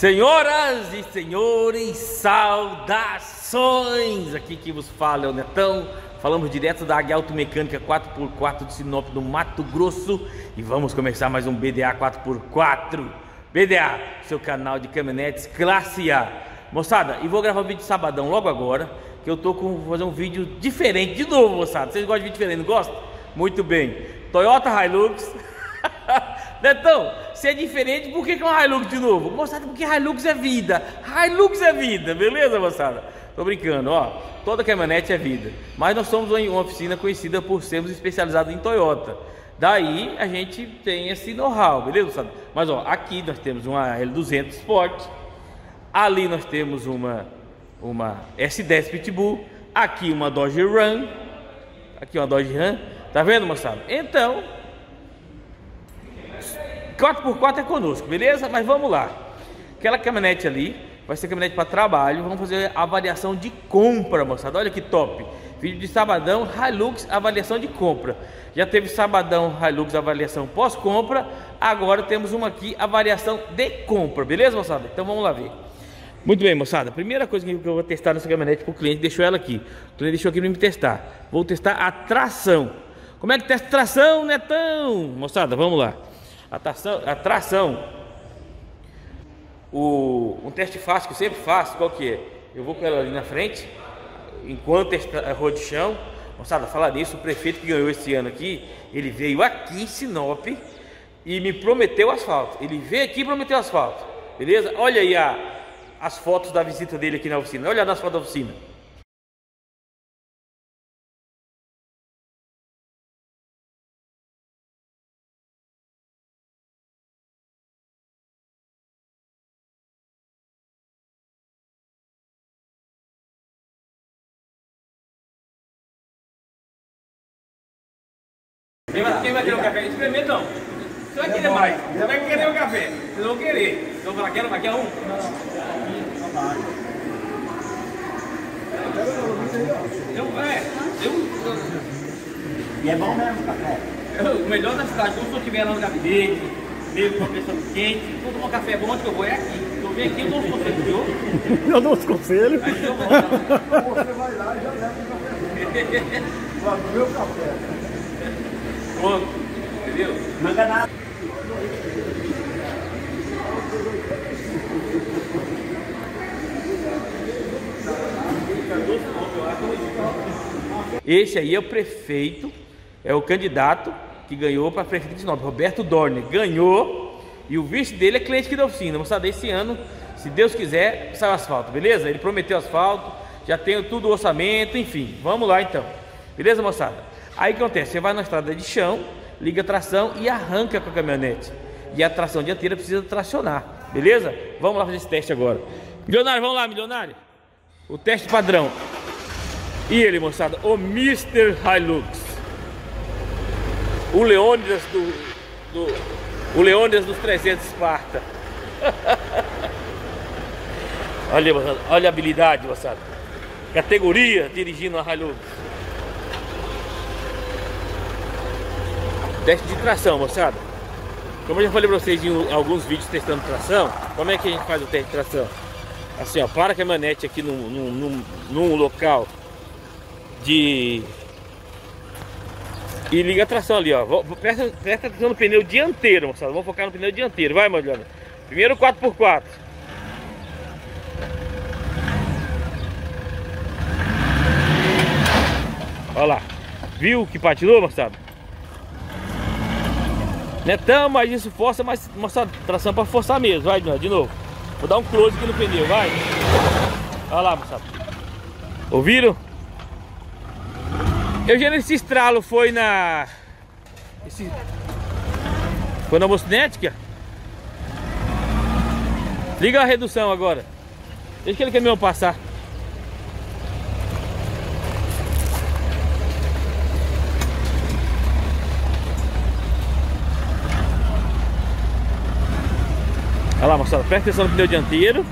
Senhoras e senhores, saudações! Aqui que vos fala é o Netão. Falamos direto da Águia Automecânica 4x4 de Sinop, no Mato Grosso. E vamos começar mais um BDA 4x4. BDA, seu canal de caminhonetes classe A. Moçada, e vou gravar um vídeo de sabadão logo agora. Que eu tô com vou fazer um vídeo diferente de novo, moçada. Vocês gostam de vídeo diferente, não gostam? Muito bem. Toyota Hilux. Netão, se é diferente, por que, que é um Hilux de novo? Moçada, porque Hilux é vida. Hilux é vida, beleza, moçada? Tô brincando, ó. Toda caminhonete é vida. Mas nós somos uma oficina conhecida por sermos especializados em Toyota. Daí a gente tem esse know-how, beleza, moçada? Mas ó, aqui nós temos uma L200 Sport. Ali nós temos uma, uma S10 Pitbull. Aqui uma Dodge Ram. Aqui uma Dodge Ram. Tá vendo, moçada? Então, 4x4 é conosco, beleza? Mas vamos lá. Aquela caminhonete ali vai ser caminhonete para trabalho. Vamos fazer avaliação de compra, moçada. Olha que top. Vídeo de sabadão, Hilux, avaliação de compra. Já teve sabadão, Hilux, avaliação pós-compra. Agora temos uma aqui, avaliação de compra, beleza, moçada? Então vamos lá ver. Muito bem, moçada. Primeira coisa que eu vou testar nessa caminhonete para o cliente, deixou ela aqui. O cliente deixou aqui para me testar. Vou testar a tração. Como é que testa tração, Netão? Moçada, vamos lá. A tração, a tração o, um teste fácil que eu sempre faço, qual que é? Eu vou com ela ali na frente, enquanto é rua de chão. Moçada, falar nisso, o prefeito que ganhou esse ano aqui, ele veio aqui em Sinop e me prometeu asfalto. Ele veio aqui e prometeu asfalto. Beleza? Olha aí a, as fotos da visita dele aqui na oficina. Olha as fotos da oficina. Vai, vai querer um café? Experimenta não. Você vai querer mais. Você vai querer um café. Vocês vão querer. Então falar, quero mais, quer um? Eu, é, eu, E é bom mesmo o café. o melhor da cidade, quando eu estiver lá no gabinete, meio com a pressão quente, quando tomar café bom, onde que eu vou é aqui. Eu venho aqui, eu dou os conselhos de outro, Eu dou os conselhos. aí eu volto. Você vai lá e já leva o café. Lá no meu café. Pronto, entendeu? Não é nada. Esse aí é o prefeito, é o candidato que ganhou para prefeito de Sinop, Roberto Dorner. Ganhou e o vice dele é cliente aqui da oficina. Moçada, esse ano, se Deus quiser, sai o asfalto, beleza? Ele prometeu asfalto, já tenho tudo o orçamento, enfim. Vamos lá então. Beleza, moçada? Aí o que acontece? Você vai na estrada de chão, liga a tração e arranca com a caminhonete. E a tração dianteira precisa tracionar, beleza? Vamos lá fazer esse teste agora. Milionário, vamos lá, milionário. O teste padrão. E ele, moçada, o Mr. Hilux. O Leônidas do, do o Leônidas dos 300 Esparta. olha, moçada, olha a habilidade, moçada. Categoria dirigindo a Hilux. Teste de tração, moçada. Como eu já falei pra vocês em alguns vídeos testando tração, como é que a gente faz o teste de tração? Assim, ó, para a caminhonete aqui num, num, num, local de. E liga a tração ali, ó. Presta, presta atenção no pneu dianteiro, moçada. Vamos focar no pneu dianteiro. Vai, Mariana. Primeiro 4x4. Olha lá. Viu que patinou, moçada? Netão, mas isso força, mas moçada, tração pra forçar mesmo. Vai, de novo. Vou dar um close aqui no pneu, vai. Olha lá, moçada. Ouviram? Eu já nesse estralo foi na. Esse... Foi na mocinética? Liga a redução agora. Deixa aquele caminhão passar. Olha lá, moçada, presta atenção no pneu dianteiro.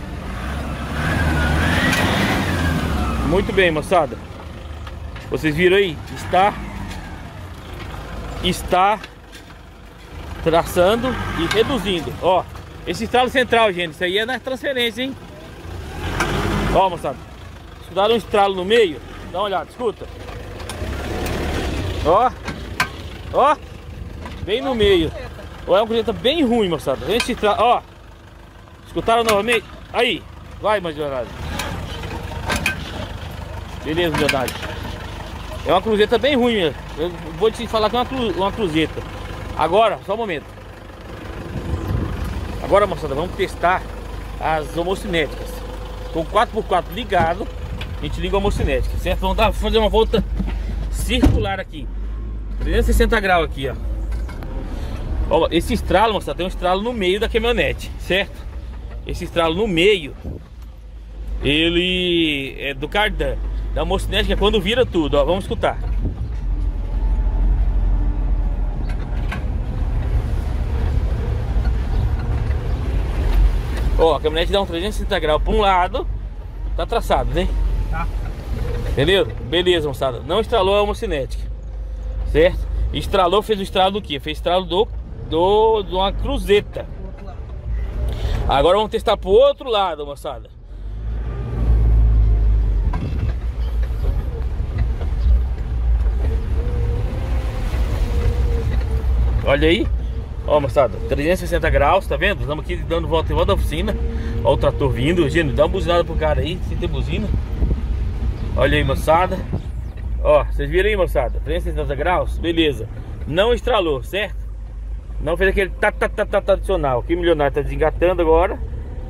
Muito bem, moçada. Vocês viram aí? Está está traçando e reduzindo. Ó, Esse estralo central, gente, isso aí é na transferência, hein? Ó, moçada. Escutaram um estralo no meio? Dá uma olhada, escuta. Ó. Ó. Bem no meio. Ó, é uma cruzeta bem ruim, moçada. Esse estralo, ó. Escutaram novamente? Aí. Vai, Leonardo. Beleza, Leonardo. É uma cruzeta bem ruim, eu vou te falar que é uma, cru, uma cruzeta. Agora, só um momento. Agora, moçada, vamos testar as homocinéticas. Com 4x4 ligado, a gente liga a homocinética, certo? Vamos dar, fazer uma volta circular aqui. 360 graus aqui, ó. ó esse estralo, moçada, tem um estralo no meio da caminhonete, certo? Esse estralo no meio, ele é do cardan, da homocinética, é quando vira tudo, ó. Vamos escutar. Ó, a caminhonete dá um 360 graus para um lado. Tá traçado, né? Tá. Entendeu? Beleza, moçada. Não estralou a homocinética. Certo? Estralou, fez o estralo do quê? Fez estralo do, do, de uma cruzeta. Agora vamos testar pro outro lado, moçada. Olha aí. Ó, moçada, 360 graus, tá vendo? Estamos aqui dando volta em volta da oficina. Ó o trator vindo. Gente, dá uma buzinada pro cara aí, se tem buzina. Olha aí, moçada. Ó, vocês viram aí, moçada? 360 graus, beleza. Não estralou, certo? Não fez aquele tá, tá, tá, tá tradicional. Que milionário tá desengatando agora.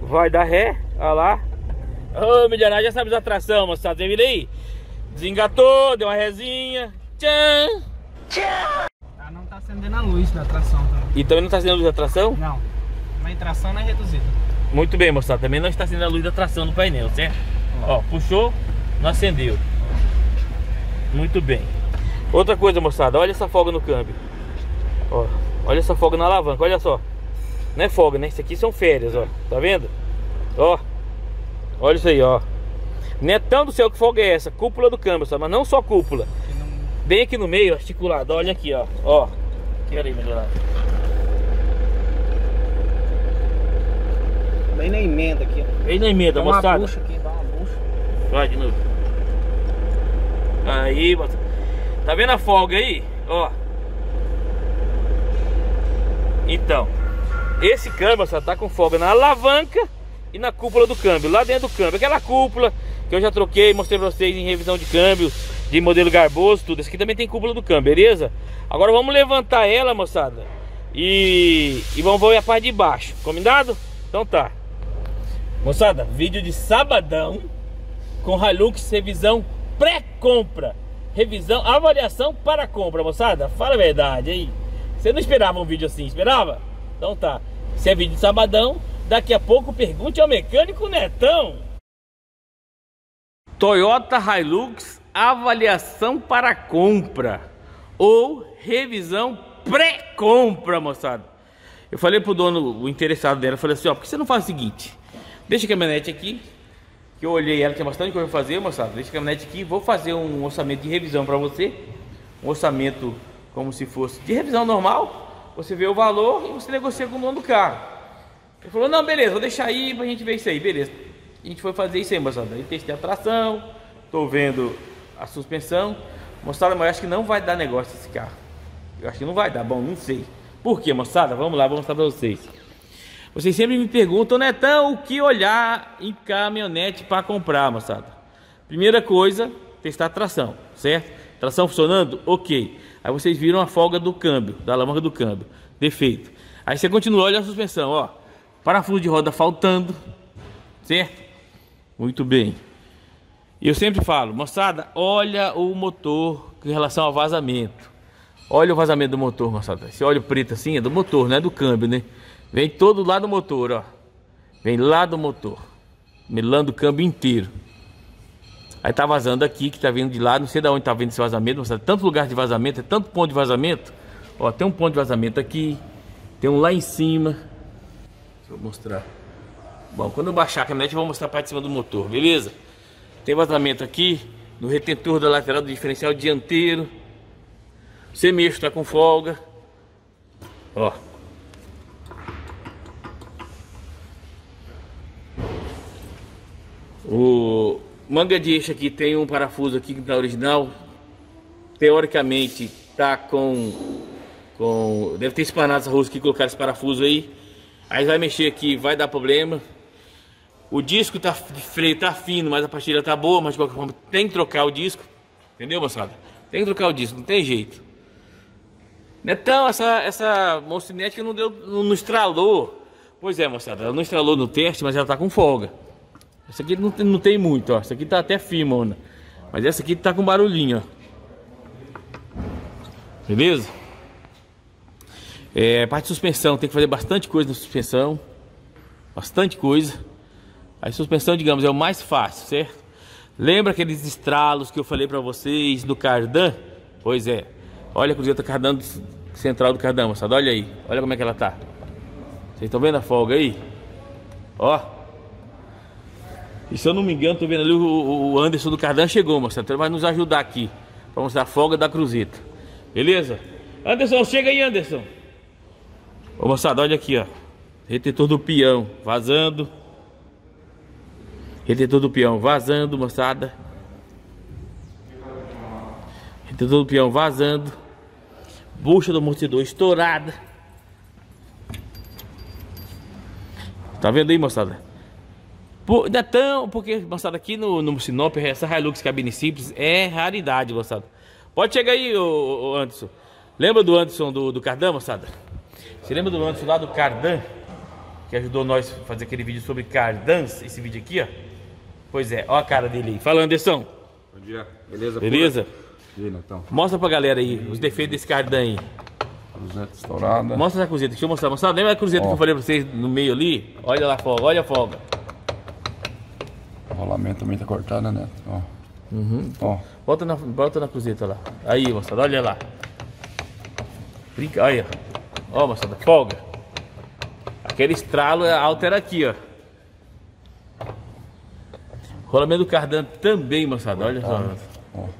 Vai dar ré, olha lá. Ô, milionário, já sabe a atração, moçada. Viram aí? Desengatou, deu uma resinha. Tchan! Tchan! tá acendendo a luz da tração também. E também não está acendendo a luz da tração? Não. Mas a tração não é reduzida. Muito bem, moçada. Também não está acendendo a luz da tração no painel, certo? Ó, Ó puxou, não acendeu. Muito bem. Outra coisa, moçada. Olha essa folga no câmbio. Ó, olha essa folga na alavanca. Olha só. Não é folga, né? Isso aqui são férias, ó. Tá vendo? Ó. Olha isso aí, ó. Netão do céu, que folga é essa? Cúpula do câmbio, sabe? Mas não só cúpula. Bem aqui no meio, articulado. Olha aqui, ó. Ó. Quero aí melhorar. Bem na emenda aqui, ó. Bem na emenda, dá. Uma bucha aqui, dá uma bucha. Vai de novo. Aí. Tá vendo a folga aí? Ó. Então, esse câmbio, moçada, tá com folga na alavanca e na cúpula do câmbio, lá dentro do câmbio. Aquela cúpula que eu já troquei, mostrei pra vocês em revisão de câmbio, de modelo garboso, tudo. Esse aqui também tem cúpula do câmbio, beleza? Agora vamos levantar ela, moçada. E, e vamos ver a parte de baixo, combinado? Então tá. Moçada, vídeo de sabadão com Hilux revisão pré-compra. Revisão, avaliação para compra, moçada. Fala a verdade aí. Você não esperava um vídeo assim, esperava? Então tá. Se é vídeo de sabadão, daqui a pouco pergunte ao mecânico Netão. Toyota Hilux avaliação para compra ou revisão pré-compra, moçada. Eu falei pro dono, o interessado dela, falei assim, ó, por que você não faz o seguinte? Deixa a caminhonete aqui, que eu olhei ela, tinha bastante coisa pra fazer, moçada. Deixa a caminhonete aqui, vou fazer um orçamento de revisão para você. Um orçamento como se fosse de revisão normal. Você vê o valor e você negocia com o dono do carro. Ele falou, não, beleza, vou deixar aí pra gente ver isso aí, beleza. A gente foi fazer isso aí, moçada. Aí testei a tração, tô vendo a suspensão. Moçada, mas eu acho que não vai dar negócio esse carro. Eu acho que não vai dar, bom, não sei. Por quê, moçada? Vamos lá, vou mostrar pra vocês. Vocês sempre me perguntam, Netão, o que olhar em caminhonete para comprar, moçada? Primeira coisa, testar tração, certo? Tração funcionando? Ok. Aí vocês viram a folga do câmbio, da alavanca do câmbio. Defeito. Aí você continua, olha a suspensão, ó. Parafuso de roda faltando, certo? Muito bem. Eu sempre falo, moçada, olha o motor em relação ao vazamento. Olha o vazamento do motor, moçada. Esse óleo preto assim é do motor, não é do câmbio, né? Vem todo lá do motor, ó. Vem lá do motor. Melando o câmbio inteiro. Aí tá vazando aqui, que tá vindo de lá, não sei de onde tá vindo esse vazamento, mas é tanto lugar de vazamento, é tanto ponto de vazamento. Ó, tem um ponto de vazamento aqui, tem um lá em cima. Deixa eu mostrar. Bom, quando eu baixar a caminhonete eu vou mostrar a parte de cima do motor, beleza? Tem vazamento aqui, no retentor da lateral do diferencial dianteiro. Você mexe, tá com folga. Ó. O manga de eixo aqui tem um parafuso aqui que tá original. Teoricamente tá com com deve ter espanado essa rosca que colocar esse parafuso aí. Aí vai mexer aqui, vai dar problema. O disco tá de freio tá fino, mas a pastilha tá boa, mas de qualquer forma tem que trocar o disco. Entendeu, moçada? Tem que trocar o disco, não tem jeito. Netão, essa essa mocinete não deu não estralou. Pois é, moçada, ela não estralou no teste, mas ela tá com folga. Essa aqui não tem, não tem muito, ó. Essa aqui tá até firme, Mas essa aqui tá com barulhinho, ó. Beleza? É, parte de suspensão, tem que fazer bastante coisa na suspensão. Bastante coisa. A suspensão, digamos, é o mais fácil, certo? Lembra aqueles estralos que eu falei pra vocês do cardan? Pois é. Olha a cruzeta cardan central do cardan, moçada. Olha aí. Olha como é que ela tá. Vocês estão vendo a folga aí? Ó. E se eu não me engano, tô vendo ali o, o Anderson do Cardan chegou, moçada. Então ele vai nos ajudar aqui. Pra mostrar a folga da cruzeta. Beleza? Anderson, chega aí, Anderson. Ô moçada, olha aqui, ó. Retentor do peão vazando. Retentor do peão vazando, moçada. Retentor do peão vazando. Bucha do amortecedor estourada. Tá vendo aí, moçada? Por, ainda tão, porque, moçada, aqui no, no Sinop, essa Hilux cabine simples é raridade, moçada. Pode chegar aí, ô, ô Anderson. Lembra do Anderson do, do Cardan, moçada? Você lembra do Anderson lá do Cardan? Que ajudou nós a fazer aquele vídeo sobre Cardans, esse vídeo aqui, ó. Pois é, ó a cara dele aí. Fala, Anderson. Bom dia, beleza? Beleza? E. Mostra pra galera aí os defeitos desse Cardan aí. Cruzeta estourada. Mostra essa cruzeta, deixa eu mostrar. Mostrar, lembra a cruzeta Ó. que eu falei pra vocês no meio ali? Olha lá a folga, olha a folga. Rolamento também tá cortado, né? Ó. Uhum. Ó. Bota na, bota na cruzeta lá. Aí, moçada, olha lá. Brinca, olha. Ó, moçada, folga. Aquele estralo é altera aqui, ó. Rolamento do cardan também, moçada. Olha só.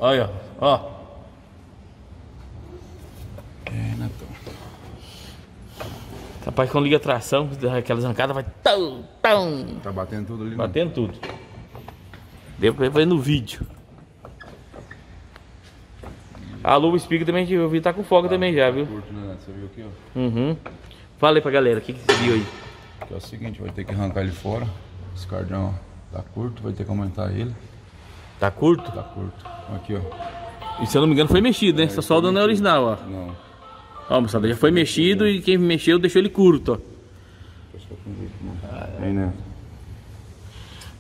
Olha, ó. Rapaz, quando liga a tração, aquela zancada vai tão, tão. Tá batendo tudo ali, né? Batendo tudo. Deu pra ver no vídeo. A luva espiga também que eu vi tá com folga também já, viu? Curto, né? Você viu aqui, ó. Uhum. Fala aí pra galera, o que, que você viu aí? Que é o seguinte, vai ter que arrancar ele fora. Esse cardão tá curto, vai ter que aumentar ele. Tá curto? Tá curto. Aqui, ó. E se eu não me engano foi mexido, né? Essa solda não é original, ó. Não. Ó, moçada, já foi mexido e quem mexeu deixou ele curto, ó. Aí, né?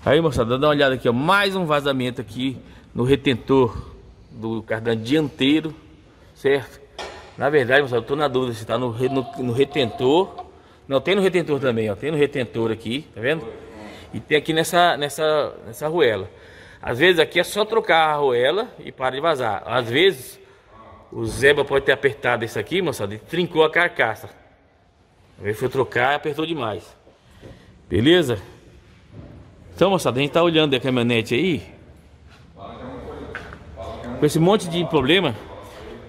Aí, moçada, dá uma olhada aqui, ó. Mais um vazamento aqui no retentor do cardan dianteiro, certo? Na verdade, moçada, eu tô na dúvida se tá no, no, no retentor. Não, tem no retentor também, ó. Tem no retentor aqui, tá vendo? E tem aqui nessa, nessa, nessa arruela. Às vezes aqui é só trocar a arruela e para de vazar. Às vezes o Zeba pode ter apertado isso aqui, moçada, e trincou a carcaça. Ele foi trocar apertou demais. Beleza? Então, moçada, a gente tá olhando a caminhonete aí. Com esse monte de problema.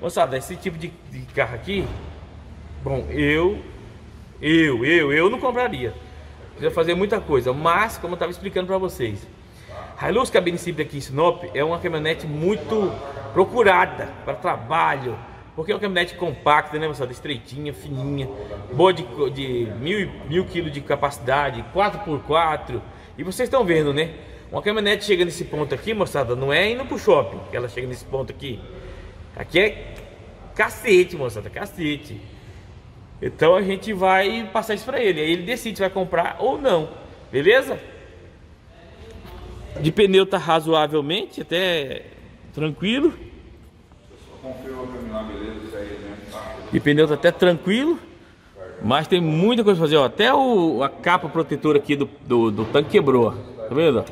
Moçada, esse tipo de, de carro aqui. Bom, eu. Eu, eu, eu não compraria. Precisa fazer muita coisa. Mas, como eu estava explicando para vocês. Hilux Cabine Simples aqui em Sinop é uma caminhonete muito procurada para trabalho, porque é uma caminhonete compacta, né, moçada? Estreitinha, fininha, boa de, de mil, mil quilos de capacidade, 4x4. E vocês estão vendo, né? Uma caminhonete chega nesse ponto aqui, moçada, não é indo pro shopping que ela chega nesse ponto aqui. Aqui é cacete, moçada, cacete. Então a gente vai passar isso para ele. Aí ele decide se vai comprar ou não. Beleza? De pneu tá razoavelmente, até tranquilo. De pneu tá até tranquilo. Mas tem muita coisa pra fazer, ó. Até o, a capa protetora aqui do, do, do tanque quebrou, Tá vendo?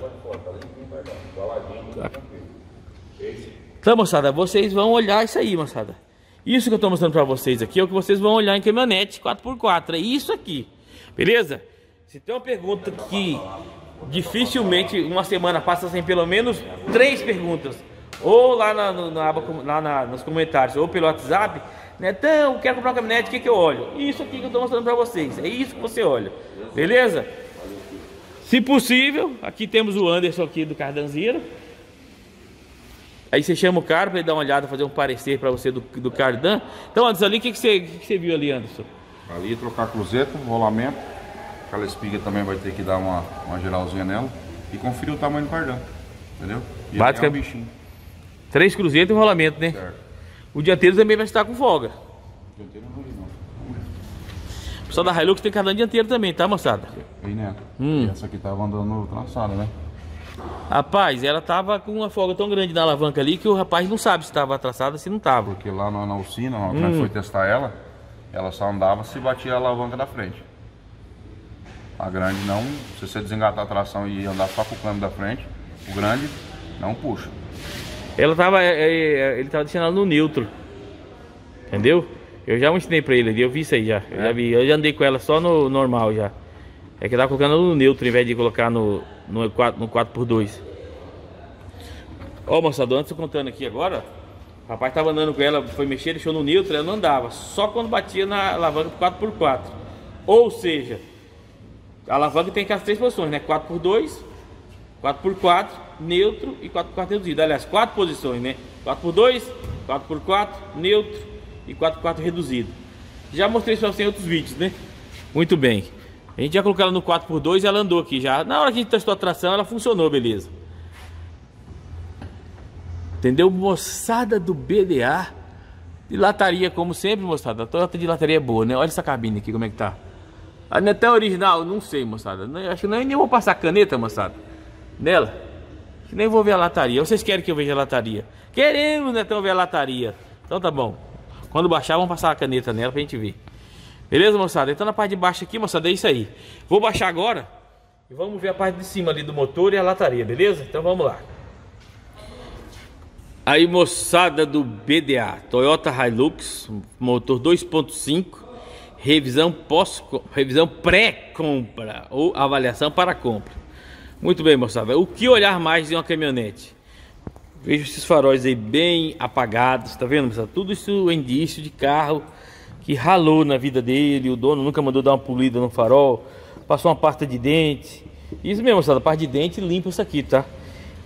Então, moçada, vocês vão olhar isso aí, moçada. Isso que eu tô mostrando pra vocês aqui é o que vocês vão olhar em caminhonete 4x4. É isso aqui. Beleza? Se tem uma pergunta que dificilmente uma semana passa sem pelo menos três perguntas. Ou lá, na, na, lá na, nos comentários, ou pelo WhatsApp. Netão, quero comprar uma caminhonete, o que, que eu olho? Isso aqui que eu estou mostrando para vocês. É isso que você olha. Beleza? Se possível, aqui temos o Anderson aqui do Cardanzeiro. Aí você chama o cara para ele dar uma olhada, fazer um parecer para você do, do Cardan. Então, Anderson, ali, o que, que, você, que, que você viu ali, Anderson? Ali trocar cruzeta, rolamento. Aquela espiga também vai ter que dar uma, uma geralzinha nela. E conferir o tamanho do cardan. Entendeu? E Básica- é um bichinho. Três cruzeiros e um rolamento, né? Certo. O dianteiro também vai estar com folga. Dianteiro não vi, não. O pessoal da Hilux tem cardan dianteiro também, tá, moçada? Aí, né? Hum. E essa aqui tava andando no traçado, né? Rapaz, ela tava com uma folga tão grande na alavanca ali que o rapaz não sabe se estava traçada se não tava. Porque lá na, na oficina, quando Hum. nós foi testar ela, ela só andava se batia a alavanca da frente. A grande não, se você desengatar a tração e andar só com o câmbio da frente, o grande não puxa. Ela tava. é, é, ele tava deixando ela no neutro. Entendeu? Eu já ensinei pra ele eu vi isso aí já. Eu já vi, eu já andei com ela só no normal já. É que tava colocando no neutro ao invés de colocar no, no, 4, no 4x2. Ó, moçada, antes eu contando aqui agora. O rapaz tava andando com ela, foi mexer, deixou no neutro, ela não andava. Só quando batia na alavanca 4x4. Ou seja, a alavanca tem aquelas três posições, né? 4x2, 4x4, neutro e 4x4 reduzido. Aliás, quatro posições, né? 4x2, 4x4, neutro e 4x4 reduzido. Já mostrei isso pra em outros vídeos, né? Muito bem. A gente já colocou ela no 4x2 e ela andou aqui já. Na hora que a gente testou a tração, ela funcionou, beleza. Entendeu? Moçada do BDA. De lataria, como sempre, moçada. A Toyota de lataria é boa, né? Olha essa cabine aqui, como é que tá. A Netão original, não sei, moçada. Não- Acho que nem, nem vou passar caneta, moçada. Nela. Nem vou ver a lataria. Vocês querem que eu veja a lataria? Queremos, Netão, ver a lataria. Então tá bom. Quando baixar, vamos passar a caneta nela pra gente ver. Beleza, moçada? Então na parte de baixo aqui, moçada, é isso aí. Vou baixar agora e vamos ver a parte de cima ali do motor e a lataria, beleza? Então vamos lá. Aí, moçada do BDA, Toyota Hilux, motor 2.5, revisão pós, revisão pré-compra ou avaliação para compra. Muito bem, moçada. O que olhar mais em uma caminhonete? Vejo esses faróis aí bem apagados, tá vendo, moçada? Tudo isso é indício de carro que ralou na vida dele, o dono nunca mandou dar uma polida no farol, passou uma pasta de dente. Isso mesmo, moçada, pasta de dente limpa isso aqui, tá?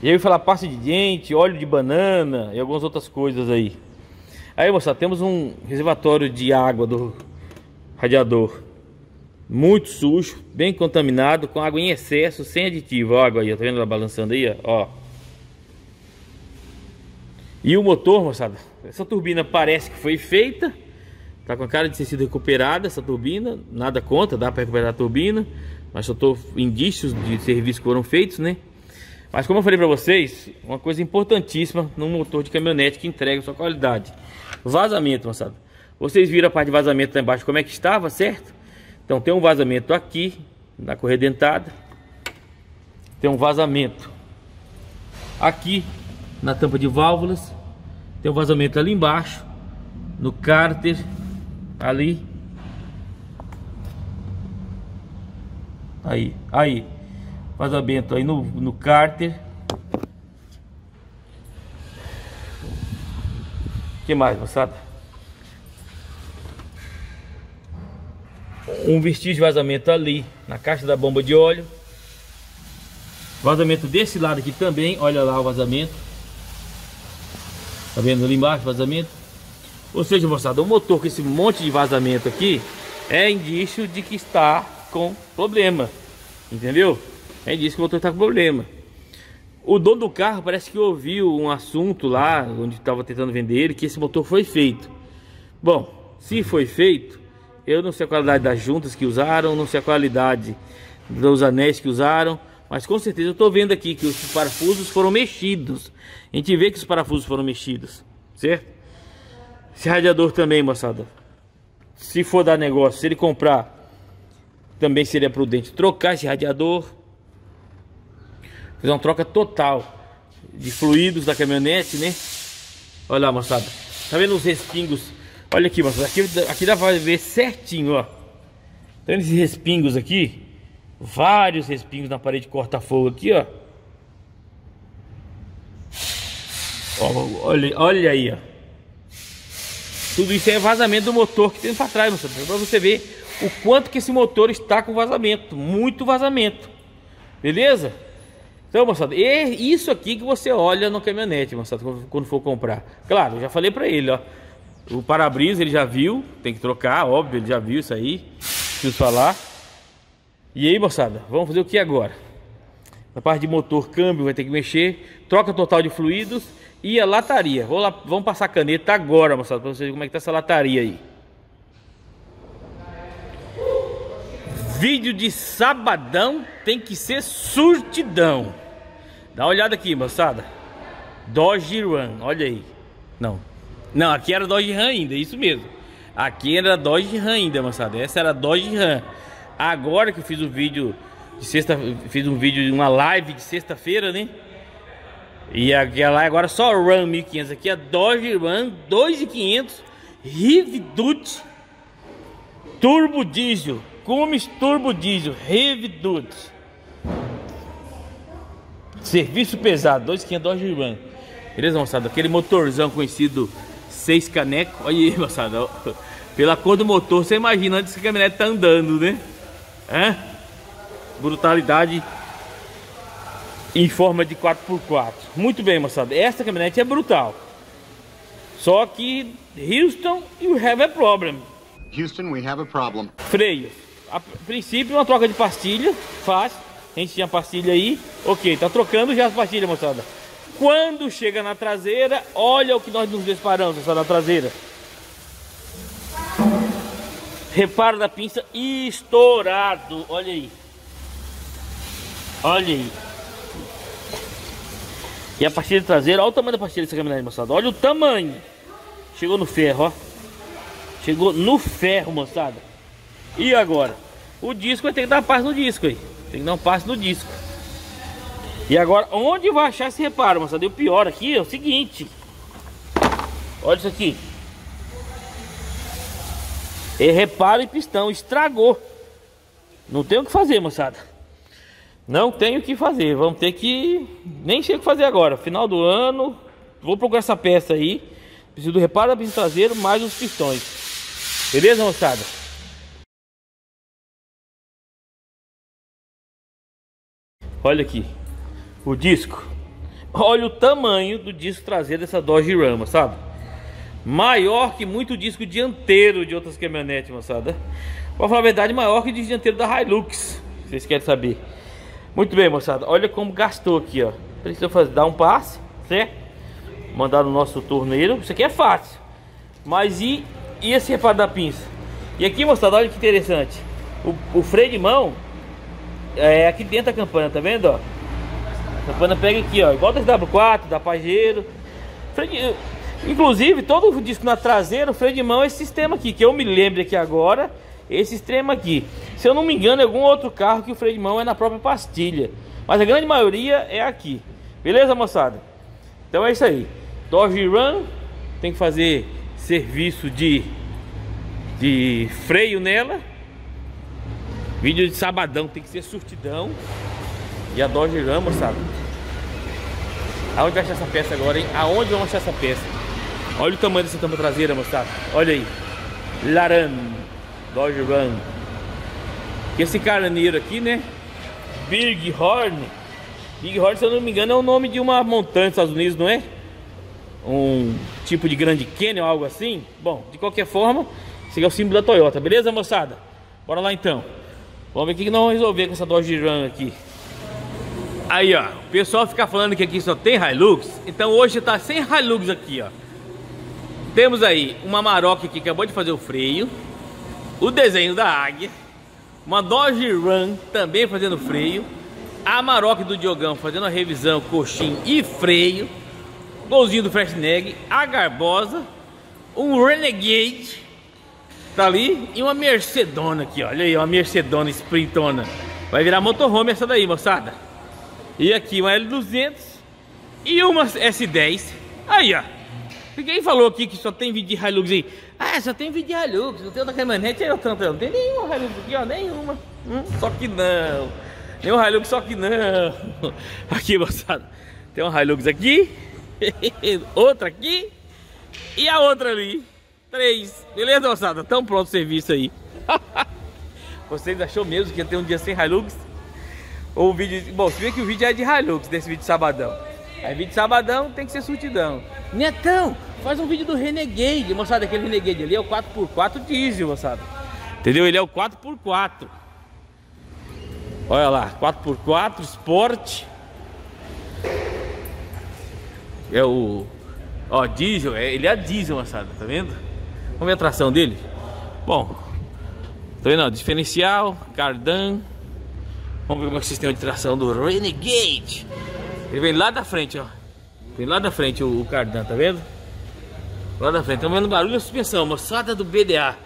E aí eu falar pasta de dente, óleo de banana e algumas outras coisas aí. Aí, moçada, temos um reservatório de água do radiador muito sujo, bem contaminado, com água em excesso, sem aditivo. Ó, água aí, tá vendo ela balançando aí, ó? E o motor, moçada, essa turbina parece que foi feita, tá com a cara de ter sido recuperada essa turbina, nada contra, dá para recuperar a turbina, mas só tô indícios de serviços que foram feitos, né? Mas como eu falei para vocês, uma coisa importantíssima num motor de caminhonete que entrega sua qualidade. Vazamento, moçada. Vocês viram a parte de vazamento lá embaixo como é que estava, certo? Então tem um vazamento aqui na correia dentada. Tem um vazamento aqui na tampa de válvulas. Tem um vazamento ali embaixo no cárter ali. Aí, aí. Vazamento aí no, no cárter. que mais, moçada? Um vestígio de vazamento ali na caixa da bomba de óleo. Vazamento desse lado aqui também, olha lá o vazamento. Tá vendo ali embaixo vazamento? Ou seja, moçada, o motor com esse monte de vazamento aqui é indício de que está com problema. Entendeu? É indício que o motor está com problema. O dono do carro parece que ouviu um assunto lá, onde estava tentando vender ele, que esse motor foi feito. Bom, se foi feito, eu não sei a qualidade das juntas que usaram, não sei a qualidade dos anéis que usaram, mas com certeza eu estou vendo aqui que os parafusos foram mexidos. A gente vê que os parafusos foram mexidos, certo? Esse radiador também, moçada. Se for dar negócio, se ele comprar, também seria prudente trocar esse radiador. Fazer uma troca total de fluidos da caminhonete, né? Olha lá, moçada. Tá vendo os respingos? Olha aqui, moçada. Aqui, aqui dá pra ver certinho, ó. Vendo esses respingos aqui? Vários respingos na parede corta-fogo aqui, ó. Ó, Olha, olha aí, ó. Tudo isso é vazamento do motor que tem para trás, moçada. Pra você ver o quanto que esse motor está com vazamento. Muito vazamento. Beleza? Então, moçada, é isso aqui que você olha no caminhonete, moçada, quando for comprar. Claro, já falei pra ele, ó. O para-brisa ele já viu, tem que trocar, óbvio, ele já viu isso aí. Preciso falar. E aí, moçada, vamos fazer o que agora? Na parte de motor, câmbio, vai ter que mexer. Troca total de fluidos e a lataria. Vamos, lá, vamos passar caneta agora, moçada, pra vocês verem como é que tá essa lataria aí. Vídeo de sabadão tem que ser surtidão. Dá uma olhada aqui, moçada. Dodge Ram, olha aí. Não. Não, aqui era Dodge Ram ainda, isso mesmo. Aqui era Dodge Ram ainda, moçada. Essa era Dodge Ram. Agora que eu fiz o vídeo de sexta, fiz um vídeo de uma live de sexta-feira, né? E aquela agora só Ram 1500. Aqui é Dodge Ram 2500 Riv Duty Turbo Diesel. Cummins Turbo Diesel Riv Duty. Serviço pesado, 2,500 Dodge Ram. Beleza, moçada? Aquele motorzão conhecido 6 caneco. Olha aí, moçada. Pela cor do motor, você imagina antes que a caminhonete tá andando, né? É? Brutalidade em forma de 4x4. Muito bem, moçada. Essa caminhonete é brutal. Só que Houston, you have a problem. Houston, we have a problem. Freio. A princípio, uma troca de pastilha. Fácil. A gente tinha pastilha aí. Ok, tá trocando já as pastilhas, moçada. Quando chega na traseira, olha o que nós nos disparamos, moçada, na traseira. Reparo da pinça estourado. Olha aí. Olha aí. E a pastilha traseira, olha o tamanho da pastilha dessa caminhonete, moçada. Olha o tamanho. Chegou no ferro, ó. Chegou no ferro, moçada. E agora? O disco vai ter que dar passe no disco aí. Tem que dar um passe no disco. E agora, onde vai achar esse reparo, moçada? E o pior aqui é o seguinte. Olha isso aqui. É reparo e pistão. Estragou. Não tem o que fazer, moçada. Não tem o que fazer. Vamos ter que... Nem sei o que fazer agora. Final do ano. Vou procurar essa peça aí. Preciso do reparo da pista traseira mais os pistões. Beleza, moçada? Olha aqui. O disco. Olha o tamanho do disco traseiro dessa Dodge Ram, sabe? Maior que muito disco dianteiro de outras caminhonetes, moçada. Pra falar a verdade, maior que o disco dianteiro da Hilux. Vocês querem saber? Muito bem, moçada. Olha como gastou aqui, ó. Precisa fazer, dar um passe, certo? Mandar no nosso torneiro. Isso aqui é fácil. Mas e, e esse reparo da pinça? E aqui, moçada, olha que interessante. O, o freio de mão é aqui dentro da campana, tá vendo, ó? Campana pega aqui, ó. Igual da W4, da Pajero. De, inclusive, todo o disco na traseira, o freio de mão é esse sistema aqui. Que eu me lembro aqui agora. Esse sistema aqui. Se eu não me engano, é algum outro carro que o freio de mão é na própria pastilha. Mas a grande maioria é aqui. Beleza, moçada? Então é isso aí. Dodge Run tem que fazer serviço de, de freio nela. Vídeo de sabadão tem que ser surtidão. E a Dodge Ram, moçada. Aonde vai achar essa peça agora, hein? Aonde vamos achar essa peça? Olha o tamanho dessa tampa traseira, moçada. Olha aí. Laran. Dodge Ram. Esse carneiro aqui, né? Big Horn. Big Horn, se eu não me engano, é o nome de uma montanha dos Estados Unidos, não é? Um tipo de Grande Canyon, algo assim. Bom, de qualquer forma, esse é o símbolo da Toyota, beleza, moçada? Bora lá então. Vamos ver o que nós vamos resolver com essa Dodge Ram aqui. Aí, ó, o pessoal fica falando que aqui só tem Hilux. Então hoje tá sem Hilux aqui, ó. Temos aí uma Maroc que acabou de fazer o freio. O desenho da águia. Uma Dodge Ram também fazendo freio. A Maroc do Diogão fazendo a revisão, coxim e freio. Golzinho do Fresneg. A Garbosa. Um Renegade. Tá ali. E uma Mercedona aqui, ó. Olha aí, uma Mercedona Sprintona. Vai virar motorhome essa daí, moçada. E aqui uma L200 e uma S10. Aí, ó. Quem falou aqui que só tem vídeo de Hilux aí? Ah, só tem vídeo de Hilux, não tem outra caminhonete, eu tanto, não tem nenhuma Hilux aqui, ó, nenhuma. Hum, só que não. Nenhum Hilux, só que não. Aqui, moçada. Tem uma Hilux aqui, outra aqui e a outra ali. Três. Beleza, moçada? Tão pronto o serviço aí. Vocês achou mesmo que ia ter um dia sem Hilux? Ou o vídeo. Bom, você vê que o vídeo é de Hilux desse vídeo de sabadão. Aí vídeo de sabadão tem que ser surtidão. Netão, faz um vídeo do Renegade, moçada. Aquele Renegade ali é o 4x4 diesel, moçada. Entendeu? Ele é o 4x4. Olha lá, 4x4 Sport. É o. Ó, diesel, é, ele é diesel, moçada, tá vendo? Vamos ver a tração dele? Bom, tá vendo? Ó, diferencial, cardan. Vamos ver como é o sistema de tração do Renegade. Ele vem lá da frente, ó. Vem lá da frente o, o cardan, tá vendo? Lá da frente. Estamos vendo barulho da suspensão, moçada do BDA.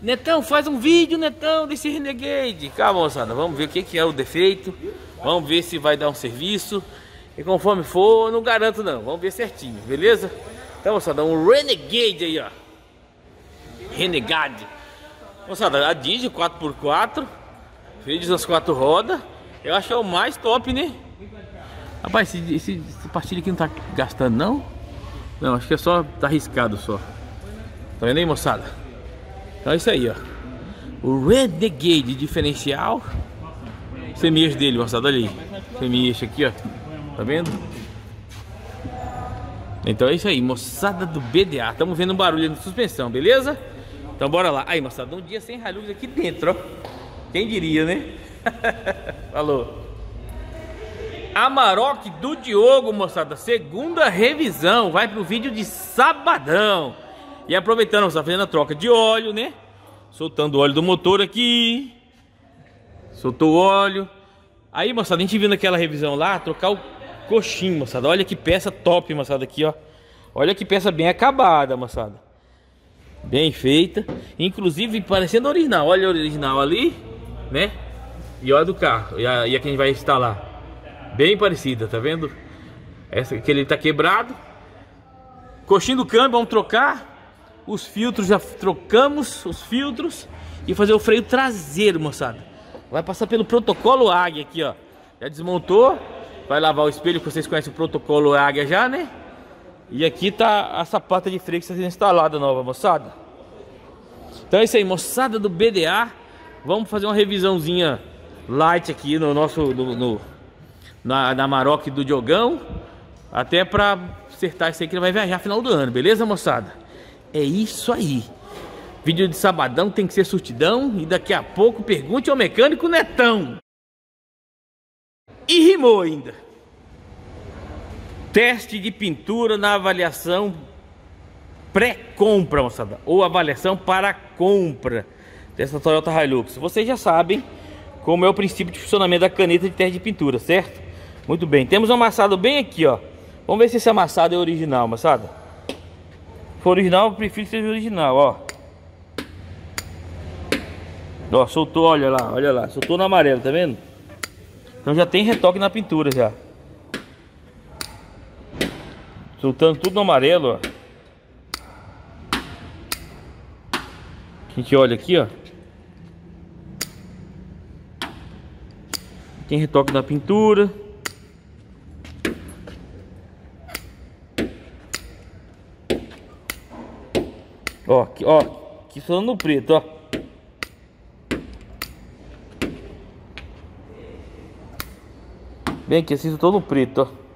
Netão, faz um vídeo, Netão, desse Renegade. Calma, moçada, vamos ver o que, que é o defeito. Vamos ver se vai dar um serviço. E conforme for, não garanto não. Vamos ver certinho, beleza? Então, moçada, um Renegade aí, ó. Renegade. Moçada, a Digi 4x4. Vídeos nas quatro rodas. Eu acho que é o mais top, né? Rapaz, esse, esse, esse pastilha aqui não tá gastando, não? Não, acho que é só, tá arriscado só. Tá vendo aí, moçada? Então é isso aí, ó. O Renegade diferencial. Semi-eixo dele, moçada, olha aí. Semi-eixo aqui, ó. Tá vendo? Então é isso aí, moçada do BDA. Estamos vendo um barulho de suspensão, beleza? Então bora lá. Aí, moçada, um dia sem Hilux aqui dentro, ó. Quem diria, né? Falou. Amarok do Diogo, moçada. Segunda revisão. Vai pro vídeo de sabadão. E aproveitando, você tá fazendo a troca de óleo, né? Soltando o óleo do motor aqui. Soltou o óleo. Aí, moçada, a gente viu naquela revisão lá, trocar o coxinho, moçada. Olha que peça top, moçada, aqui, ó. Olha que peça bem acabada, moçada. Bem feita. Inclusive, parecendo original. Olha o original ali, né? E olha do carro. E a, e a gente vai instalar. Bem parecida, tá vendo? Essa que ele tá quebrado. Coxinho do câmbio, vamos trocar. Os filtros, já trocamos os filtros. E fazer o freio traseiro, moçada. Vai passar pelo protocolo Águia aqui, ó. Já desmontou. Vai lavar o espelho, que vocês conhecem o protocolo Águia já, né? E aqui tá a sapata de freio que está sendo instalada nova, moçada. Então é isso aí, moçada do BDA. Vamos fazer uma revisãozinha light aqui no nosso... no, no na, na Maroc do Diogão. Até pra acertar isso aí que ele vai viajar final do ano, beleza, moçada? É isso aí. Vídeo de sabadão tem que ser surtidão. E daqui a pouco pergunte ao mecânico Netão. E rimou ainda. Teste de pintura na avaliação pré-compra, moçada. Ou avaliação para compra dessa Toyota Hilux. Vocês já sabem como é o princípio de funcionamento da caneta de teste de pintura, certo? Muito bem, temos um amassado bem aqui, ó. Vamos ver se esse amassado é original, amassado. For original, eu prefiro que seja original, ó. Ó, soltou, olha lá, olha lá. Soltou no amarelo, tá vendo? Então já tem retoque na pintura já. Soltando tudo no amarelo, ó. A gente olha aqui, ó. Tem retoque na pintura. Ó, aqui, ó, aqui só no preto, ó. Bem aqui, assim, todo preto, ó.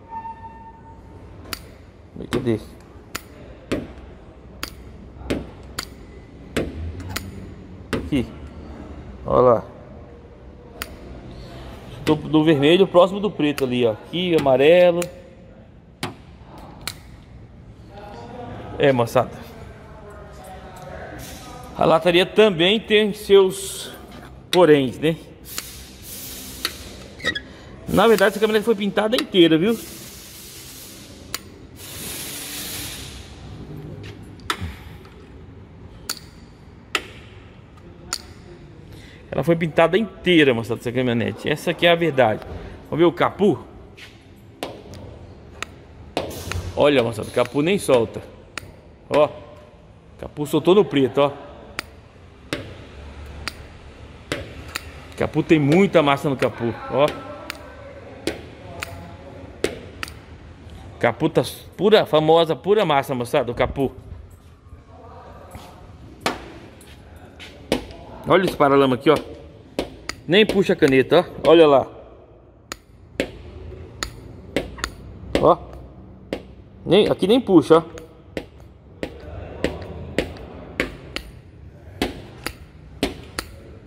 Cadê? Aqui. Olha lá. Do, do vermelho próximo do preto ali, ó. Aqui, amarelo. É, moçada. A lataria também tem seus poréns, né? Na verdade, essa caminhonete foi pintada inteira, viu? Ela foi pintada inteira, moçada, essa caminhonete. Essa aqui é a verdade. Vamos ver o capu? Olha, moçada, o capu nem solta. Ó, capu soltou no preto, ó. Capu tem muita massa no capu, ó. Capu tá pura, famosa, pura massa, moçada, o capu. Olha esse paralama aqui, ó. Nem puxa a caneta, ó. Olha lá. Ó. Nem, aqui nem puxa, ó.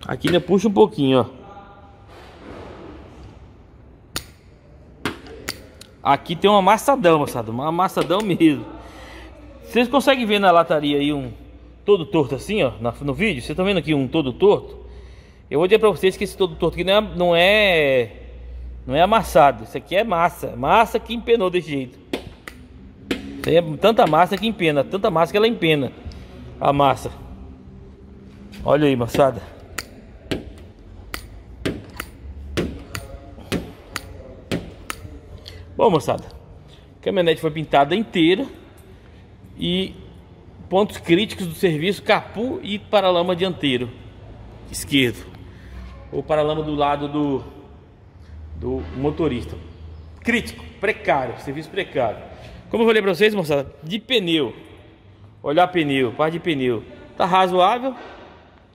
Aqui ainda puxa um pouquinho, ó. Aqui tem um amassadão, moçada. Um amassadão mesmo. Vocês conseguem ver na lataria aí um, todo torto assim, ó, no vídeo? Vocês estão vendo aqui um todo torto? Eu vou dizer pra vocês que esse todo torto aqui não é, não é, não é amassado. Isso aqui é massa. Massa que empenou desse jeito. É tanta massa que empena. Tanta massa que ela empena a massa. Olha aí, moçada. Bom, moçada, a caminhonete foi pintada inteira e pontos críticos do serviço, capu e paralama dianteiro esquerdo. Ou paralama do lado do, do motorista. Crítico, precário, serviço precário. Como eu falei para vocês, moçada, de pneu. Olhar pneu, parte de pneu. Tá razoável.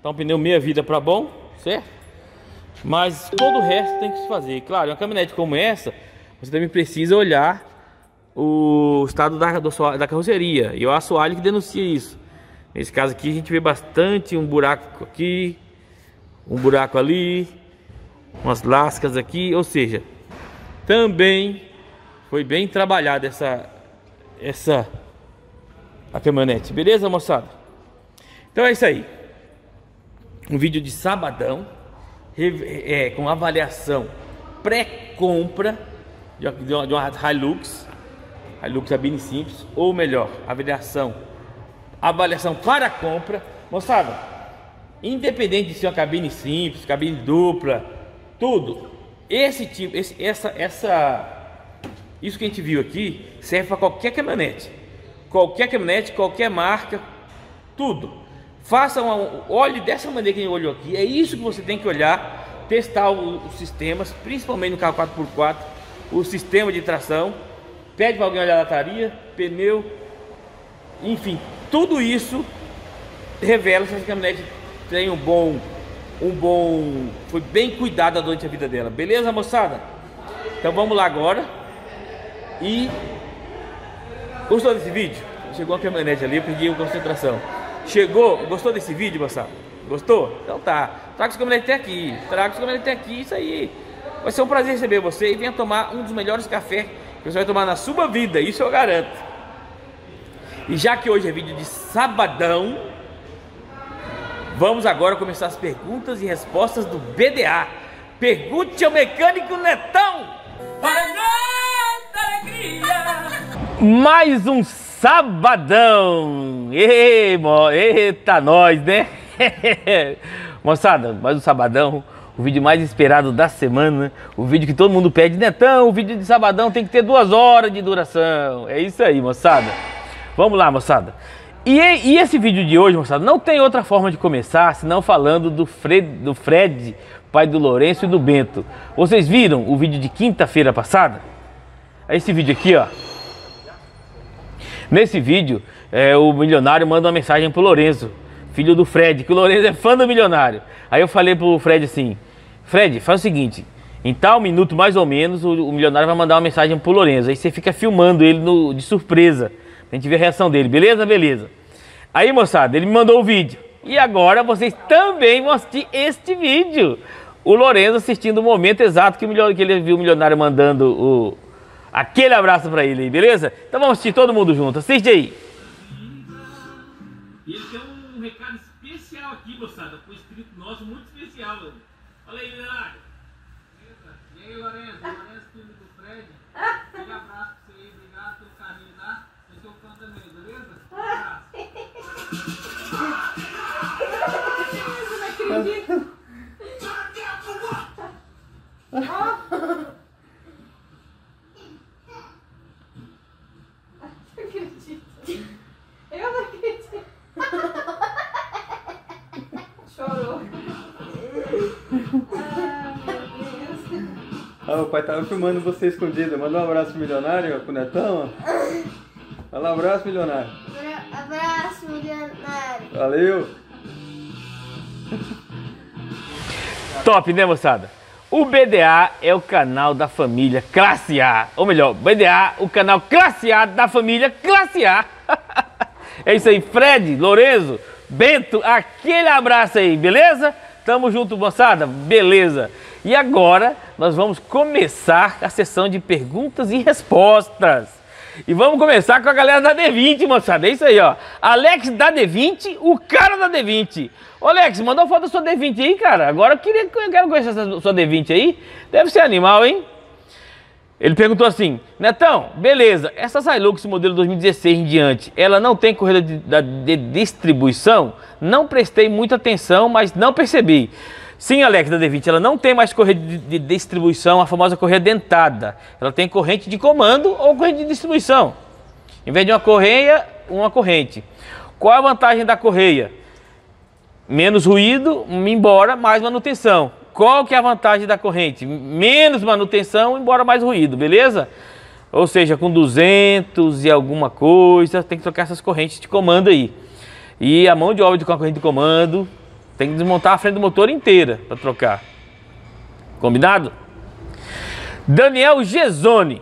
Tá um pneu meia vida para bom, certo? Mas todo o resto tem que se fazer. Claro, uma caminhonete como essa você também precisa olhar o estado da, da carroceria e o assoalho que denuncia isso. Nesse caso aqui a gente vê bastante um buraco aqui, um buraco ali, umas lascas aqui, ou seja, também foi bem trabalhada essa essa a caminhonete, beleza moçada? Então é isso aí. Um vídeo de sabadão é, com avaliação pré-compra de de uma Hilux, Hilux cabine simples, ou melhor, avaliação, avaliação para compra, moçada, independente de ser uma cabine simples, cabine dupla, tudo, esse tipo, esse, essa, essa, isso que a gente viu aqui serve para qualquer caminhonete, qualquer caminhonete, qualquer marca, tudo. Faça uma, olhe dessa maneira que a gente olhou aqui, é isso que você tem que olhar, testar os sistemas, principalmente no carro 4x4 o sistema de tração, pede para alguém olhar a lataria, pneu, enfim, tudo isso revela se essa caminhonete tem um bom, um bom, foi bem cuidada durante a vida dela, beleza moçada? Então vamos lá agora e gostou desse vídeo? Chegou a caminhonete ali, eu perdi a concentração. Chegou, gostou desse vídeo, moçada? Gostou? Então tá, traga os caminhonetes até aqui, traga os caminhonetes até aqui, isso aí. Vai ser um prazer receber você e venha tomar um dos melhores cafés que você vai tomar na sua vida, isso eu garanto. E já que hoje é vídeo de sabadão, vamos agora começar as perguntas e respostas do BDA. Pergunte ao mecânico Netão! Para alegria! Mais um sabadão! Eita, nós, né? Moçada, mais um sabadão o vídeo mais esperado da semana, o vídeo que todo mundo pede, Netão, o vídeo de sabadão tem que ter duas horas de duração. É isso aí, moçada. Vamos lá, moçada. E, e esse vídeo de hoje, moçada, não tem outra forma de começar senão falando do Fred, do Fred, pai do Lourenço e do Bento. Vocês viram o vídeo de quinta-feira passada? É esse vídeo aqui, ó. Nesse vídeo, é, o milionário manda uma mensagem pro Lourenço, filho do Fred, que o Lourenço é fã do milionário. Aí eu falei pro Fred assim: Fred, faz o seguinte, em tal minuto mais ou menos, o, o milionário vai mandar uma mensagem pro Lourenço. Aí você fica filmando ele no, de surpresa. Pra gente ver a reação dele, beleza? Beleza. Aí, moçada, ele me mandou o vídeo. E agora vocês também vão assistir este vídeo. O Lourenço assistindo o momento exato que, o que ele viu o milionário mandando o, aquele abraço para ele aí, beleza? Então vamos assistir todo mundo junto. Assiste aí. E ele um recado Não acredito. Eu acredito. Eu não acredito. Chorou. Ah, o pai tava filmando você escondido. Manda um abraço pro milionário, ó, pro Netão. Fala um abraço, milionário. Abraço, milionário. Valeu. Top, né, moçada? O BDA é o canal da família Classe A. Ou melhor, BDA, o canal Classe A da família Classe A. é isso aí, Fred, Lorenzo, Bento, aquele abraço aí, beleza? Tamo junto, moçada? Beleza. E agora nós vamos começar a sessão de perguntas e respostas. E vamos começar com a galera da D20, moçada. É isso aí, ó. Alex da D20, o cara da D20. Ô, Alex, mandou foto da sua D20 aí, cara. Agora eu queria eu quero conhecer essa sua D20 aí. Deve ser animal, hein? Ele perguntou assim, Netão, beleza, essa Hilux modelo 2016 em diante, ela não tem corrida de, de distribuição? Não prestei muita atenção, mas não percebi. Sim, Alex, da D20, ela não tem mais corrente de, de distribuição, a famosa correia dentada. Ela tem corrente de comando ou corrente de distribuição. Em vez de uma correia, uma corrente. Qual a vantagem da correia? Menos ruído, embora mais manutenção. Qual que é a vantagem da corrente? Menos manutenção, embora mais ruído, beleza? Ou seja, com 200 e alguma coisa, tem que trocar essas correntes de comando aí. E a mão de obra com a corrente de comando, tem que desmontar a frente do motor inteira para trocar. Combinado? Daniel Gesoni.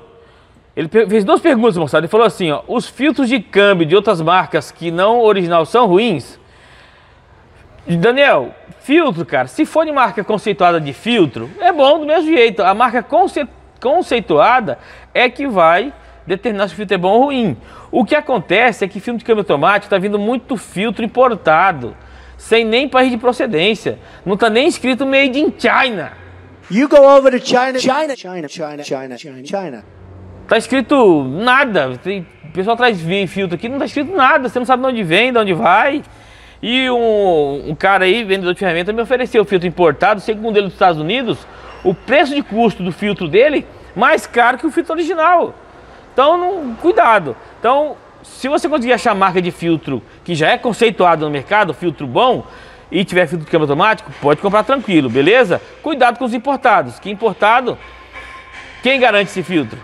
Ele fez duas perguntas, moçada. Ele falou assim: ó, os filtros de câmbio de outras marcas que não original são ruins? Daniel, filtro, cara, se for de marca conceituada de filtro, é bom do mesmo jeito. A marca conce conceituada é que vai determinar se o filtro é bom ou ruim. O que acontece é que filtro de câmbio automático está vindo muito filtro importado sem nem país de procedência. Não está nem escrito Made in China. You go over to China, China, China, China, China, China, China. Tá escrito nada. Tem, o pessoal traz filtro aqui, não tá escrito nada. Você não sabe de onde vem, de onde vai. E um, um cara aí, vendedor de ferramenta, me ofereceu filtro importado, segundo ele dos Estados Unidos, o preço de custo do filtro dele mais caro que o filtro original. Então, não, cuidado. Então, se você conseguir achar marca de filtro que já é conceituado no mercado, filtro bom, e tiver filtro de câmbio automático, pode comprar tranquilo, beleza? Cuidado com os importados, que importado, quem garante esse filtro?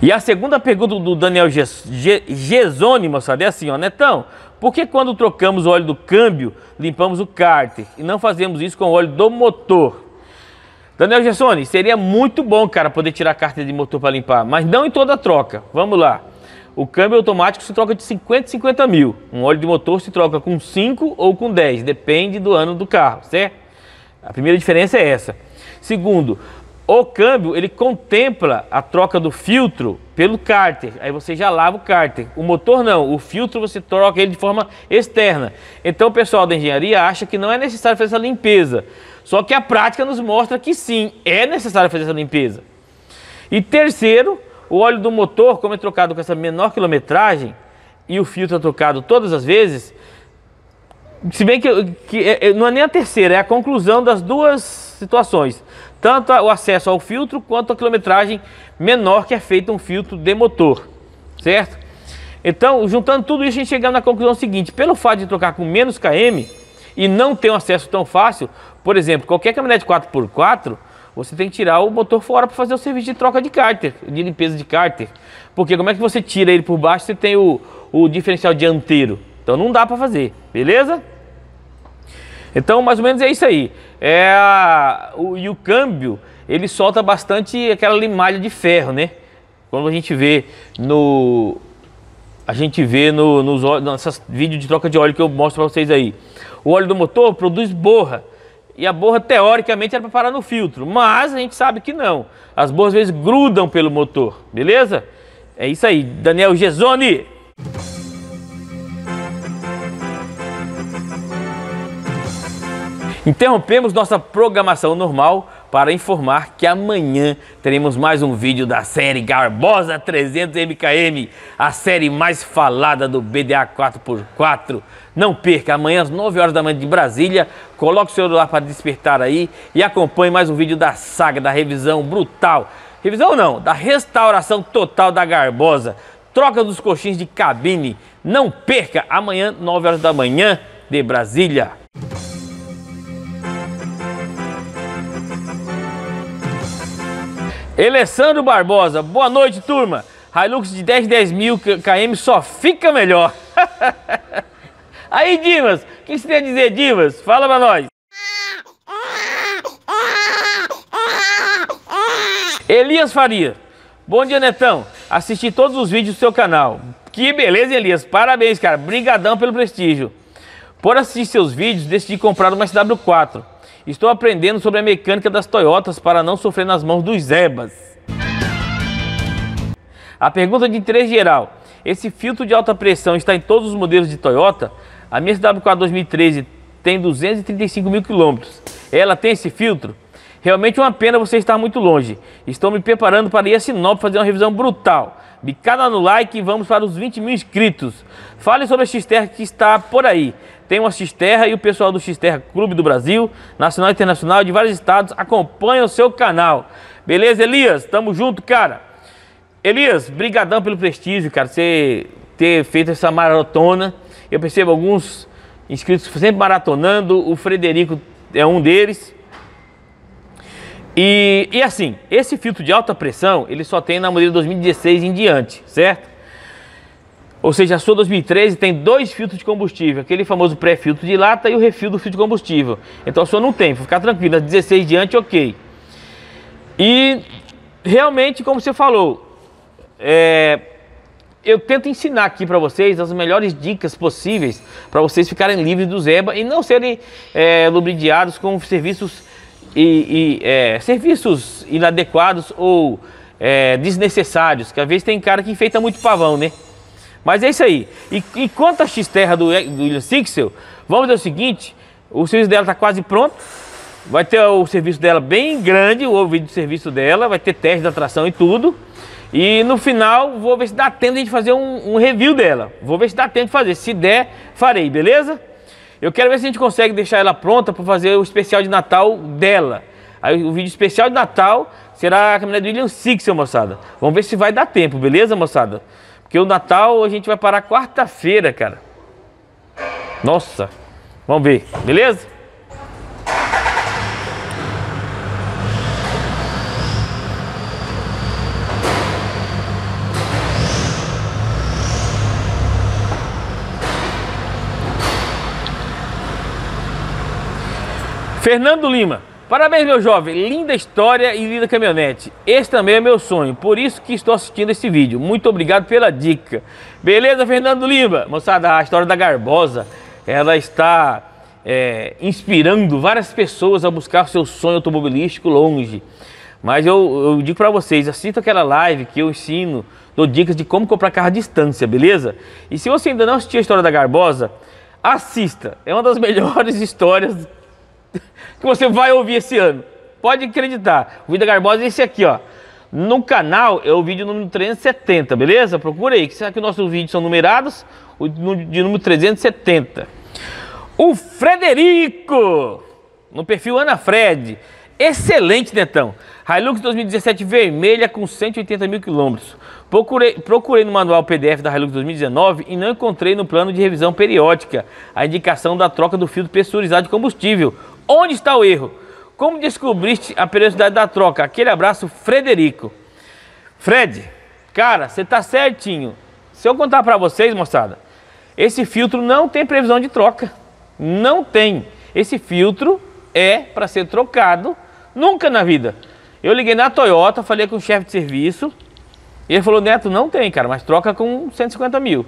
E a segunda pergunta do Daniel Gesoni, moçada, é assim, ó, Netão, por que quando trocamos o óleo do câmbio, limpamos o cárter e não fazemos isso com o óleo do motor? Daniel Gessoni, seria muito bom, cara, poder tirar a cárter de motor para limpar, mas não em toda a troca. Vamos lá. O câmbio automático se troca de 50 a 50 mil. Um óleo de motor se troca com 5 ou com 10, depende do ano do carro, certo? A primeira diferença é essa. Segundo, o câmbio ele contempla a troca do filtro pelo cárter. Aí você já lava o cárter. O motor não, o filtro você troca ele de forma externa. Então o pessoal da engenharia acha que não é necessário fazer essa limpeza. Só que a prática nos mostra que sim, é necessário fazer essa limpeza. E terceiro, o óleo do motor, como é trocado com essa menor quilometragem e o filtro é trocado todas as vezes, se bem que, que é, é, não é nem a terceira, é a conclusão das duas situações. Tanto o acesso ao filtro quanto a quilometragem menor que é feita um filtro de motor, certo? Então, juntando tudo isso, a gente chega na conclusão seguinte: pelo fato de trocar com menos km e não ter um acesso tão fácil, por exemplo, qualquer caminhonete 4x4, você tem que tirar o motor fora para fazer o serviço de troca de cárter, de limpeza de cárter. Porque como é que você tira ele por baixo se tem o, o diferencial dianteiro? Então não dá para fazer, beleza? Então mais ou menos é isso aí. É a, o, e o câmbio, ele solta bastante aquela limalha de ferro, né? Quando a gente vê no... A gente vê no, nos vídeos de troca de óleo que eu mostro para vocês aí. O óleo do motor produz borra e a borra teoricamente era para parar no filtro, mas a gente sabe que não. As borras às vezes grudam pelo motor, beleza? É isso aí, Daniel Gesoni. Interrompemos nossa programação normal para informar que amanhã teremos mais um vídeo da série Garbosa 300 MKM, a série mais falada do BDA 4x4. Não perca, amanhã às 9 horas da manhã de Brasília, coloque o celular para despertar aí e acompanhe mais um vídeo da saga, da revisão brutal. Revisão não, da restauração total da Garbosa. Troca dos coxins de cabine. Não perca, amanhã, 9 horas da manhã de Brasília. Alessandro Barbosa, boa noite, turma. Hilux de 10, 10 mil km só fica melhor. Aí, Dimas, o que você tem a dizer, Dimas? Fala pra nós. Elias Faria. Bom dia, Netão. Assisti todos os vídeos do seu canal. Que beleza, Elias. Parabéns, cara. Brigadão pelo prestígio. Por assistir seus vídeos, decidi comprar uma SW4. Estou aprendendo sobre a mecânica das Toyotas para não sofrer nas mãos dos Zebas. A pergunta de interesse geral. Esse filtro de alta pressão está em todos os modelos de Toyota? A minha SW4 2013 tem 235 mil quilômetros. Ela tem esse filtro? Realmente uma pena você estar muito longe. Estou me preparando para ir a Sinop fazer uma revisão brutal. Bicada no like e vamos para os 20 mil inscritos. Fale sobre a X-Terra que está por aí. Tem uma X-Terra e o pessoal do X-Terra Clube do Brasil, Nacional e Internacional de vários estados acompanha o seu canal. Beleza, Elias? Tamo junto, cara. Elias, brigadão pelo prestígio, cara. Você ter feito essa maratona. Eu percebo alguns inscritos sempre maratonando. O Frederico é um deles. E, e assim, esse filtro de alta pressão, ele só tem na modelo 2016 em diante, certo? Ou seja, a sua 2013 tem dois filtros de combustível, aquele famoso pré-filtro de lata e o refil do filtro de combustível. Então a sua não tem, ficar tranquilo, a 16 diante, ok. E realmente, como você falou, é, eu tento ensinar aqui para vocês as melhores dicas possíveis para vocês ficarem livres do Zeba e não serem é, lubridiados com serviços e, e é, serviços inadequados ou é, desnecessários, que às vezes tem cara que enfeita muito pavão, né? Mas é isso aí. E, e quanto à X-Terra do, do William Sixel, vamos dizer o seguinte, o serviço dela está quase pronto, vai ter o serviço dela bem grande, o vídeo de serviço dela, vai ter teste de atração e tudo. E no final, vou ver se dá tempo de a gente fazer um, um review dela. Vou ver se dá tempo de fazer. Se der, farei, beleza? Eu quero ver se a gente consegue deixar ela pronta para fazer o especial de Natal dela. Aí o vídeo especial de Natal será a caminhonete do William Sixel, moçada. Vamos ver se vai dar tempo, beleza, moçada? Porque o Natal a gente vai parar quarta-feira, cara. Nossa. Vamos ver, beleza? Fernando Lima. Parabéns, meu jovem. Linda história e linda caminhonete. Esse também é meu sonho, por isso que estou assistindo esse vídeo. Muito obrigado pela dica. Beleza, Fernando Lima? Moçada, a história da Garbosa, ela está é, inspirando várias pessoas a buscar seu sonho automobilístico longe. Mas eu, eu digo para vocês, assista aquela live que eu ensino, dou dicas de como comprar carro à distância, beleza? E se você ainda não assistiu a história da Garbosa, assista. É uma das melhores histórias que você vai ouvir esse ano. Pode acreditar. O Vida Garbosa é esse aqui, ó. No canal é o vídeo número 370, beleza? Procura aí, será que nossos vídeos são numerados? O de número 370. O Frederico, no perfil Ana Fred. Excelente, Netão. Hilux 2017 vermelha com 180 mil quilômetros. Procurei, procurei no manual PDF da Hilux 2019 e não encontrei no plano de revisão periódica a indicação da troca do filtro pressurizado de combustível. Onde está o erro? Como descobriste a periodicidade da troca? Aquele abraço, Frederico. Fred, cara, você está certinho. Se eu contar para vocês, moçada, esse filtro não tem previsão de troca. Não tem. Esse filtro é para ser trocado nunca na vida. Eu liguei na Toyota, falei com o chefe de serviço. E ele falou, Neto, não tem, cara, mas troca com 150 mil.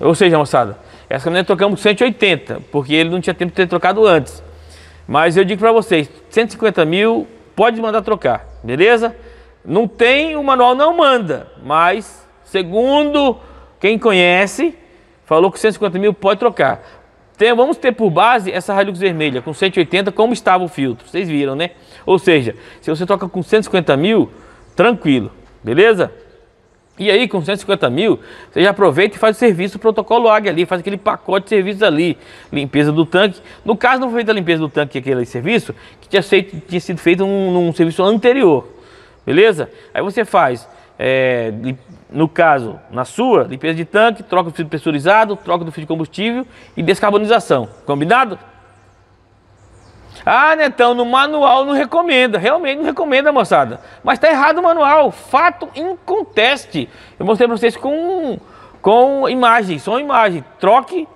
Ou seja, moçada, essa caminhonete trocamos com 180, porque ele não tinha tempo de ter trocado antes. Mas eu digo para vocês, 150 mil, pode mandar trocar, beleza? Não tem, o manual não manda, mas segundo quem conhece, falou que 150 mil pode trocar. Tem, vamos ter por base essa Hilux vermelha com 180, como estava o filtro, vocês viram, né? Ou seja, se você troca com 150 mil, tranquilo, beleza? E aí, com 150 mil, você já aproveita e faz o serviço, o protocolo Águia ali, faz aquele pacote de serviços ali, limpeza do tanque. No caso, não foi feita a limpeza do tanque, aquele serviço, que tinha, feito, tinha sido feito num, num, serviço anterior, beleza? Aí você faz, é, no caso, na sua, limpeza de tanque, troca do filtro pressurizado, troca do filtro de combustível e descarbonização, combinado? Ah, Netão, no manual não recomenda. Realmente não recomenda, moçada. Mas está errado o manual. Fato inconteste. Eu mostrei para vocês com, com imagem, só imagem. Troque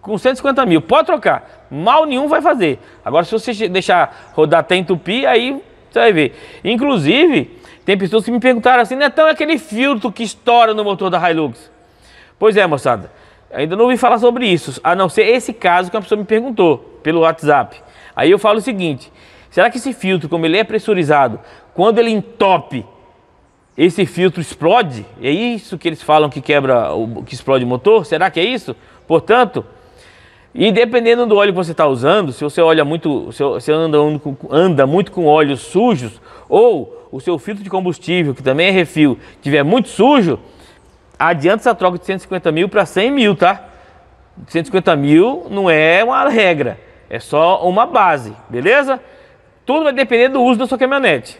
com 150 mil. Pode trocar. Mal nenhum vai fazer. Agora, se você deixar rodar até entupir, aí você vai ver. Inclusive, tem pessoas que me perguntaram assim, Netão, é aquele filtro que estoura no motor da Hilux? Pois é, moçada. Ainda não ouvi falar sobre isso, a não ser esse caso que uma pessoa me perguntou pelo WhatsApp. Aí eu falo o seguinte: será que esse filtro, como ele é pressurizado, quando ele entope, esse filtro explode? É isso que eles falam que quebra, que explode o motor? Será que é isso? Portanto, e dependendo do óleo que você está usando, se você olha muito, se você anda, anda muito com óleos sujos, ou o seu filtro de combustível, que também é refil, tiver muito sujo, adianta essa troca de 150 mil para 100 mil, tá? 150 mil não é uma regra, é só uma base, beleza? Tudo vai depender do uso da sua caminhonete.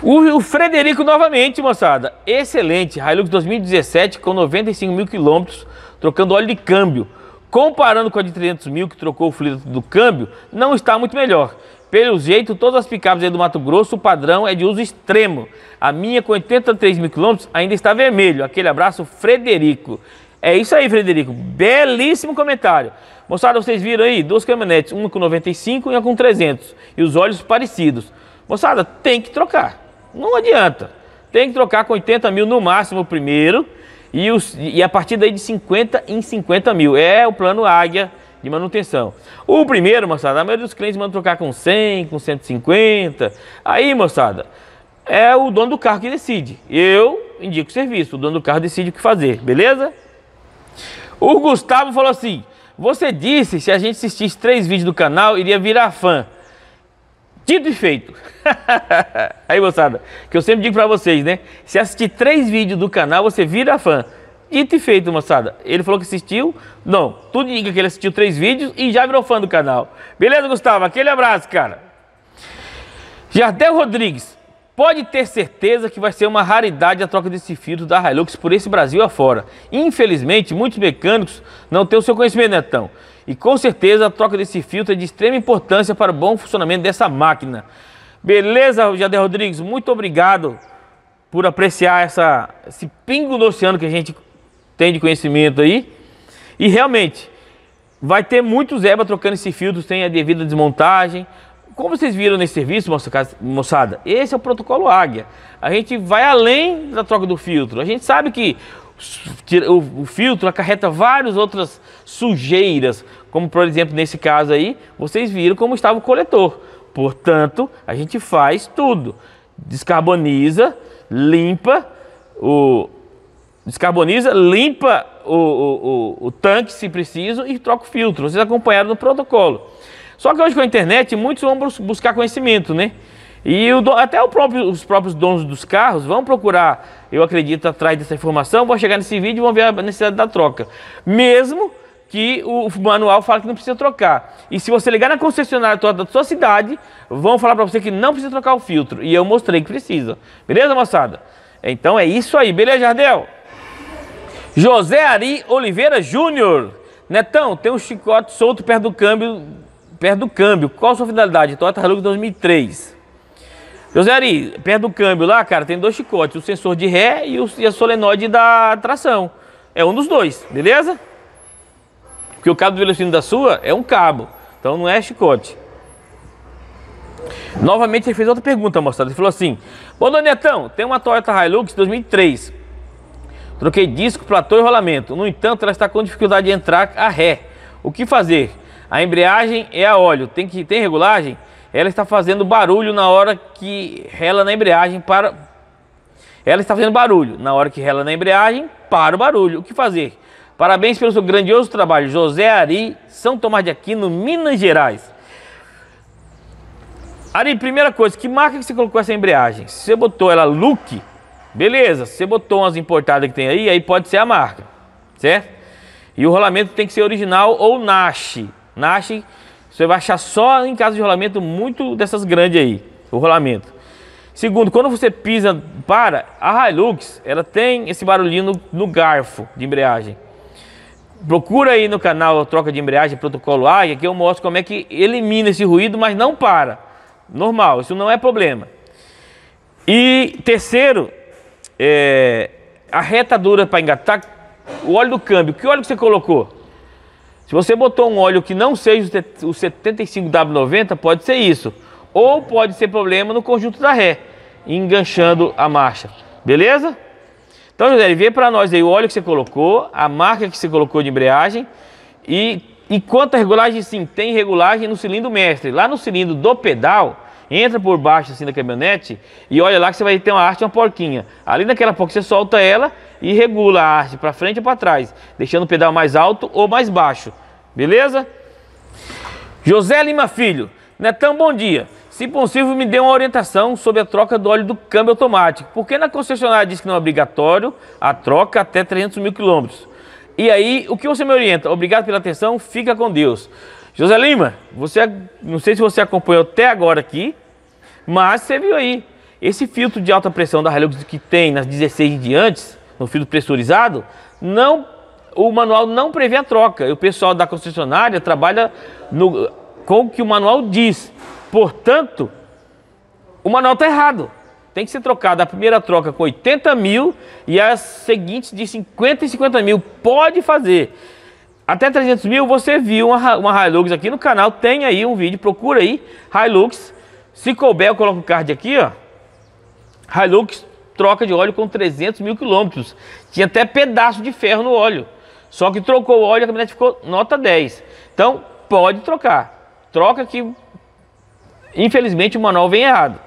O, o Frederico novamente, moçada, excelente, Hilux 2017 com 95 mil quilômetros, trocando óleo de câmbio. Comparando com a de 300 mil que trocou o fluido do câmbio, não está muito melhor. Pelo jeito, todas as picapes aí do Mato Grosso, o padrão é de uso extremo. A minha com 83 mil quilômetros ainda está vermelho. Aquele abraço, Frederico. É isso aí, Frederico. Belíssimo comentário. Moçada, vocês viram aí duas caminhonetes, uma com 95 e uma com 300. E os olhos parecidos. Moçada, tem que trocar. Não adianta. Tem que trocar com 80 mil no máximo primeiro. E, os, e a partir daí de 50 em 50 mil. É o plano Águia de manutenção. O primeiro, moçada, a maioria dos clientes manda trocar com 100, com 150. Aí, moçada, é o dono do carro que decide. Eu indico o serviço, o dono do carro decide o que fazer, beleza? O Gustavo falou assim: Você disse se a gente assistisse três vídeos do canal, iria virar fã. Dito e feito. Aí, moçada, que eu sempre digo pra vocês, né? Se assistir três vídeos do canal, você vira fã. Dito e feito, moçada. Ele falou que assistiu. Não, tudo indica que ele assistiu três vídeos e já virou fã do canal. Beleza, Gustavo? Aquele abraço, cara. Jardel Rodrigues. Pode ter certeza que vai ser uma raridade a troca desse filtro da Hilux por esse Brasil afora. Infelizmente, muitos mecânicos não têm o seu conhecimento, Netão. E com certeza a troca desse filtro é de extrema importância para o bom funcionamento dessa máquina. Beleza, Jardel Rodrigues? Muito obrigado por apreciar essa, esse pingo no oceano que a gente tem de conhecimento aí. E realmente, vai ter muitos EBA trocando esse filtro sem a devida desmontagem. Como vocês viram nesse serviço, moçada, esse é o protocolo Águia. A gente vai além da troca do filtro. A gente sabe que o, filtro acarreta várias outras sujeiras, como por exemplo nesse caso aí, vocês viram como estava o coletor. Portanto, a gente faz tudo. Descarboniza, limpa o, descarboniza, limpa o, o, o, o, tanque se preciso e troca o filtro. Vocês acompanharam no protocolo. Só que hoje com a internet muitos vão buscar conhecimento, né? E o, até próprio, os próprios donos dos carros vão procurar, eu acredito, atrás dessa informação, vão chegar nesse vídeo e vão ver a necessidade da troca. Mesmo que o manual fala que não precisa trocar. E se você ligar na concessionária da sua cidade, vão falar para você que não precisa trocar o filtro. E eu mostrei que precisa. Beleza, moçada? Então é isso aí. Beleza, Jardel? José Ari Oliveira Júnior. Netão, tem um chicote solto perto do câmbio. Perto do câmbio. Qual a sua finalidade? Toyota Hilux 2003. José Ari, perto do câmbio lá, cara, tem dois chicotes. O sensor de ré e, o, e a solenoide da tração. É um dos dois, beleza? Porque o cabo do velocímetro da sua é um cabo. Então não é chicote. Novamente ele fez outra pergunta, moçada. Ele falou assim: Bom, Netão, tem uma Toyota Hilux 2003 Troquei disco, platô e rolamento. No entanto, ela está com dificuldade de entrar a ré. O que fazer? A embreagem é a óleo. Tem que tem regulagem? Ela está fazendo barulho na hora que rela na embreagem para Ela está fazendo barulho na hora que rela na embreagem para o barulho. O que fazer? Parabéns pelo seu grandioso trabalho, José Ari, São Tomás de Aquino, Minas Gerais. Ari, primeira coisa, que marca que você colocou essa embreagem? Se você botou ela Luke, Beleza, você botou umas importadas que tem aí, aí pode ser a marca, certo? E o rolamento tem que ser original ou Nash. Nash, você vai achar só em casa de rolamento muito dessas grandes aí, o rolamento. Segundo, quando você pisa para, a Hilux, ela tem esse barulhinho no, no garfo de embreagem. Procura aí no canal Troca de Embreagem, Protocolo AIA, que eu mostro como é que elimina esse ruído, mas não para. Normal, isso não é problema. E terceiro, é, a reta dura para engatar, o óleo do câmbio, que óleo que você colocou? Se você botou um óleo que não seja o 75W90, pode ser isso. Ou pode ser problema no conjunto da ré. enganchando a marcha. Beleza? Então, José, vê para nós aí o óleo que você colocou, a marca que você colocou de embreagem e, e quanto a regulagem, sim, tem regulagem no cilindro mestre. Lá no cilindro do pedal, entra por baixo assim da caminhonete e olha lá que você vai ter uma arte, uma porquinha. Ali naquela porca você solta ela e regula a arte para frente ou para trás, deixando o pedal mais alto ou mais baixo. Beleza? José Lima Filho, Netão, bom dia. Se possível, me dê uma orientação sobre a troca do óleo do câmbio automático. Porque na concessionária diz que não é obrigatório a troca até 300 mil quilômetros. E aí, o que você me orienta? Obrigado pela atenção, fica com Deus. José Lima, você, não sei se você acompanhou até agora aqui, mas você viu aí, esse filtro de alta pressão da Hilux que tem nas 16 de antes, no filtro pressurizado, não, o manual não prevê a troca. O pessoal da concessionária trabalha no, com o que o manual diz. Portanto, o manual está errado. Tem que ser trocado a primeira troca com 80 mil e as seguintes de 50 e 50 mil. Pode fazer. Até 300 mil você viu uma, uma Hilux aqui no canal. Tem aí um vídeo, procura aí. Hilux. Se couber, eu coloco o card aqui, ó. Hilux troca de óleo com 300 mil quilômetros. Tinha até pedaço de ferro no óleo. Só que trocou o óleo e a caminhonete ficou nota 10. Então, pode trocar. Troca que Infelizmente o manual vem errado.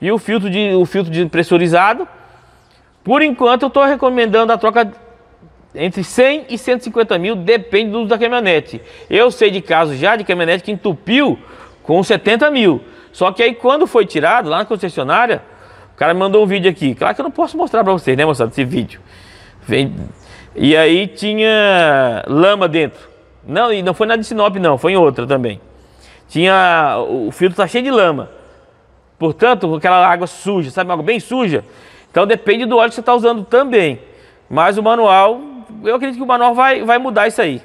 E o filtro de, o filtro de pressurizado, por enquanto eu estou recomendando a troca entre 100 e 150 mil, depende do uso da caminhonete. Eu sei de casos já de caminhonete que entupiu com 70 mil. Só que aí quando foi tirado lá na concessionária, o cara me mandou um vídeo aqui. Claro que eu não posso mostrar para vocês, né, moçada, esse vídeo. Vem... E aí tinha lama dentro. Não, e não foi na de Sinop não, foi em outra também tinha o filtro está cheio de lama. Portanto, aquela água suja, sabe, uma água bem suja. Então depende do óleo que você está usando também. Mas o manual, eu acredito que o manual vai, vai mudar isso aí.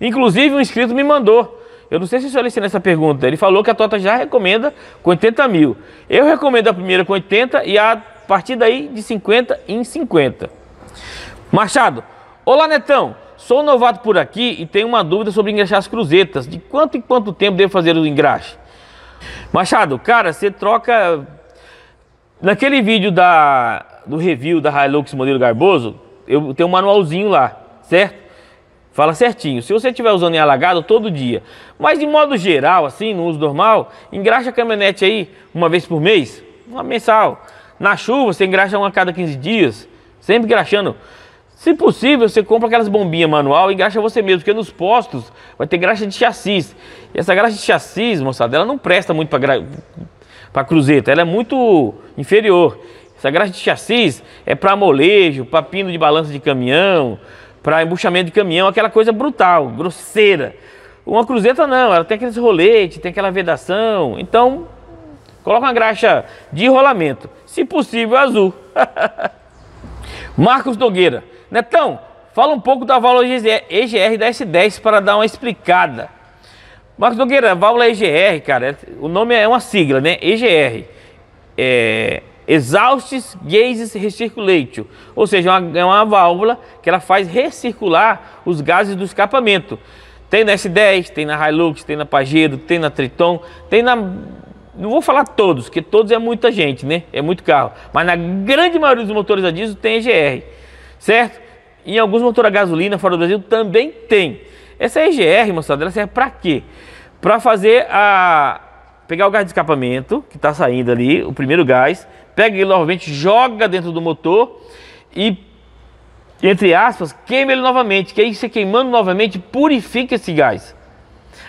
Inclusive um inscrito me mandou. Eu não sei se eu selecionei essa pergunta. Ele falou que a Tota já recomenda com 80 mil. Eu recomendo a primeira com 80 e a partir daí de 50 em 50. Machado, olá Netão. Sou novato por aqui e tenho uma dúvida sobre engraxar as cruzetas. De quanto em quanto tempo devo fazer o engraxe? Machado, cara, você troca... Naquele vídeo da, do review da Hilux modelo Garboso, eu tenho um manualzinho lá, certo? Fala certinho. Se você estiver usando em alagado todo dia, mas de modo geral, assim, no uso normal, engraxa a caminhonete aí uma vez por mês, uma mensal. Na chuva, você engraxa uma a cada 15 dias, sempre engraxando. Se possível, você compra aquelas bombinhas manual e engraxa você mesmo, porque nos postos vai ter graxa de chassis. E essa graxa de chassis, moçada, ela não presta muito para gra... cruzeta, ela é muito inferior. Essa graxa de chassis é para molejo, para pino de balança de caminhão, para embuchamento de caminhão, aquela coisa brutal, grosseira. Uma cruzeta não, ela tem aqueles roletes, tem aquela vedação. Então, coloca uma graxa de rolamento, se possível azul. Marcos Nogueira. Netão, fala um pouco da válvula EGR da S10 para dar uma explicada. Marcos Nogueira, válvula EGR, cara, o nome é uma sigla, né? EGR. É Exhaust Gases Recirculation, ou seja, é uma, é uma válvula que ela faz recircular os gases do escapamento. Tem na S10, tem na Hilux, tem na Pajero, tem na Triton, tem na não vou falar todos, porque todos é muita gente, né? É muito carro. Mas na grande maioria dos motores a diesel tem EGR, certo? Em alguns motores a gasolina fora do Brasil também tem. Essa EGR, moçada, ela serve para quê? Para fazer a pegar o gás de escapamento que está saindo ali, o primeiro gás, pega ele novamente, joga dentro do motor e entre aspas, queima ele novamente, que aí você queimando novamente purifica esse gás.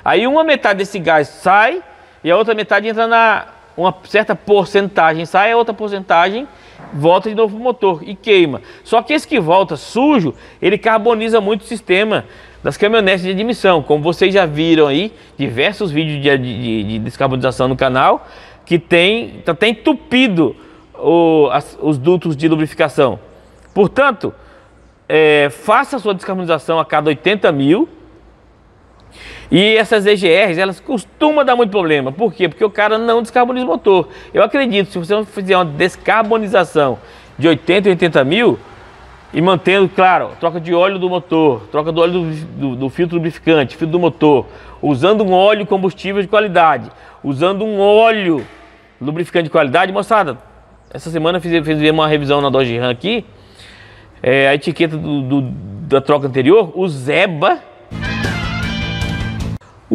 Aí uma metade desse gás sai e a outra metade entra na uma certa porcentagem, sai a outra porcentagem volta de novo o motor e queima. Só que esse que volta sujo, ele carboniza muito o sistema das caminhonetes de admissão. Como vocês já viram aí, diversos vídeos de, de, de descarbonização no canal, que tem, tá até entupido o, as, os dutos de lubrificação. Portanto, é, faça a sua descarbonização a cada 80 mil, e essas EGRs, elas costumam dar muito problema. Por quê? Porque o cara não descarboniza o motor. Eu acredito, se você fizer uma descarbonização de 80 e 80 mil, e mantendo, claro, troca de óleo do motor, troca do óleo do, do, do filtro lubrificante, filtro do motor, usando um óleo combustível de qualidade, usando um óleo lubrificante de qualidade, moçada, essa semana fiz, fiz uma revisão na Dodge Ram aqui. É, a etiqueta do- da troca anterior, o Zeba.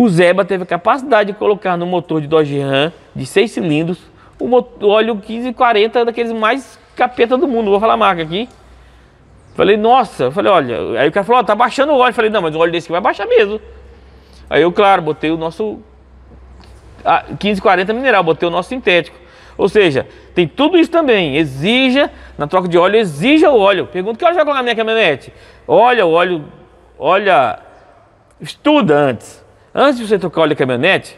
O Zeba teve a capacidade de colocar no motor de Dodge Ram de 6 cilindros o mo- o óleo 1540 daqueles mais capeta do mundo. Vou falar a marca aqui. Falei, nossa, falei, olha. Aí o cara falou, tá baixando o óleo. Falei, não, mas o óleo desse aqui vai baixar mesmo. Aí eu, claro, botei o nosso ah, 1540 mineral, botei o nosso sintético. Ou seja, tem tudo isso também. Exija, na troca de óleo, exija o óleo. Pergunta que óleo vai colocar na minha caminhonete? Olha o óleo, olha, estuda antes. Antes de você trocar óleo de caminhonete,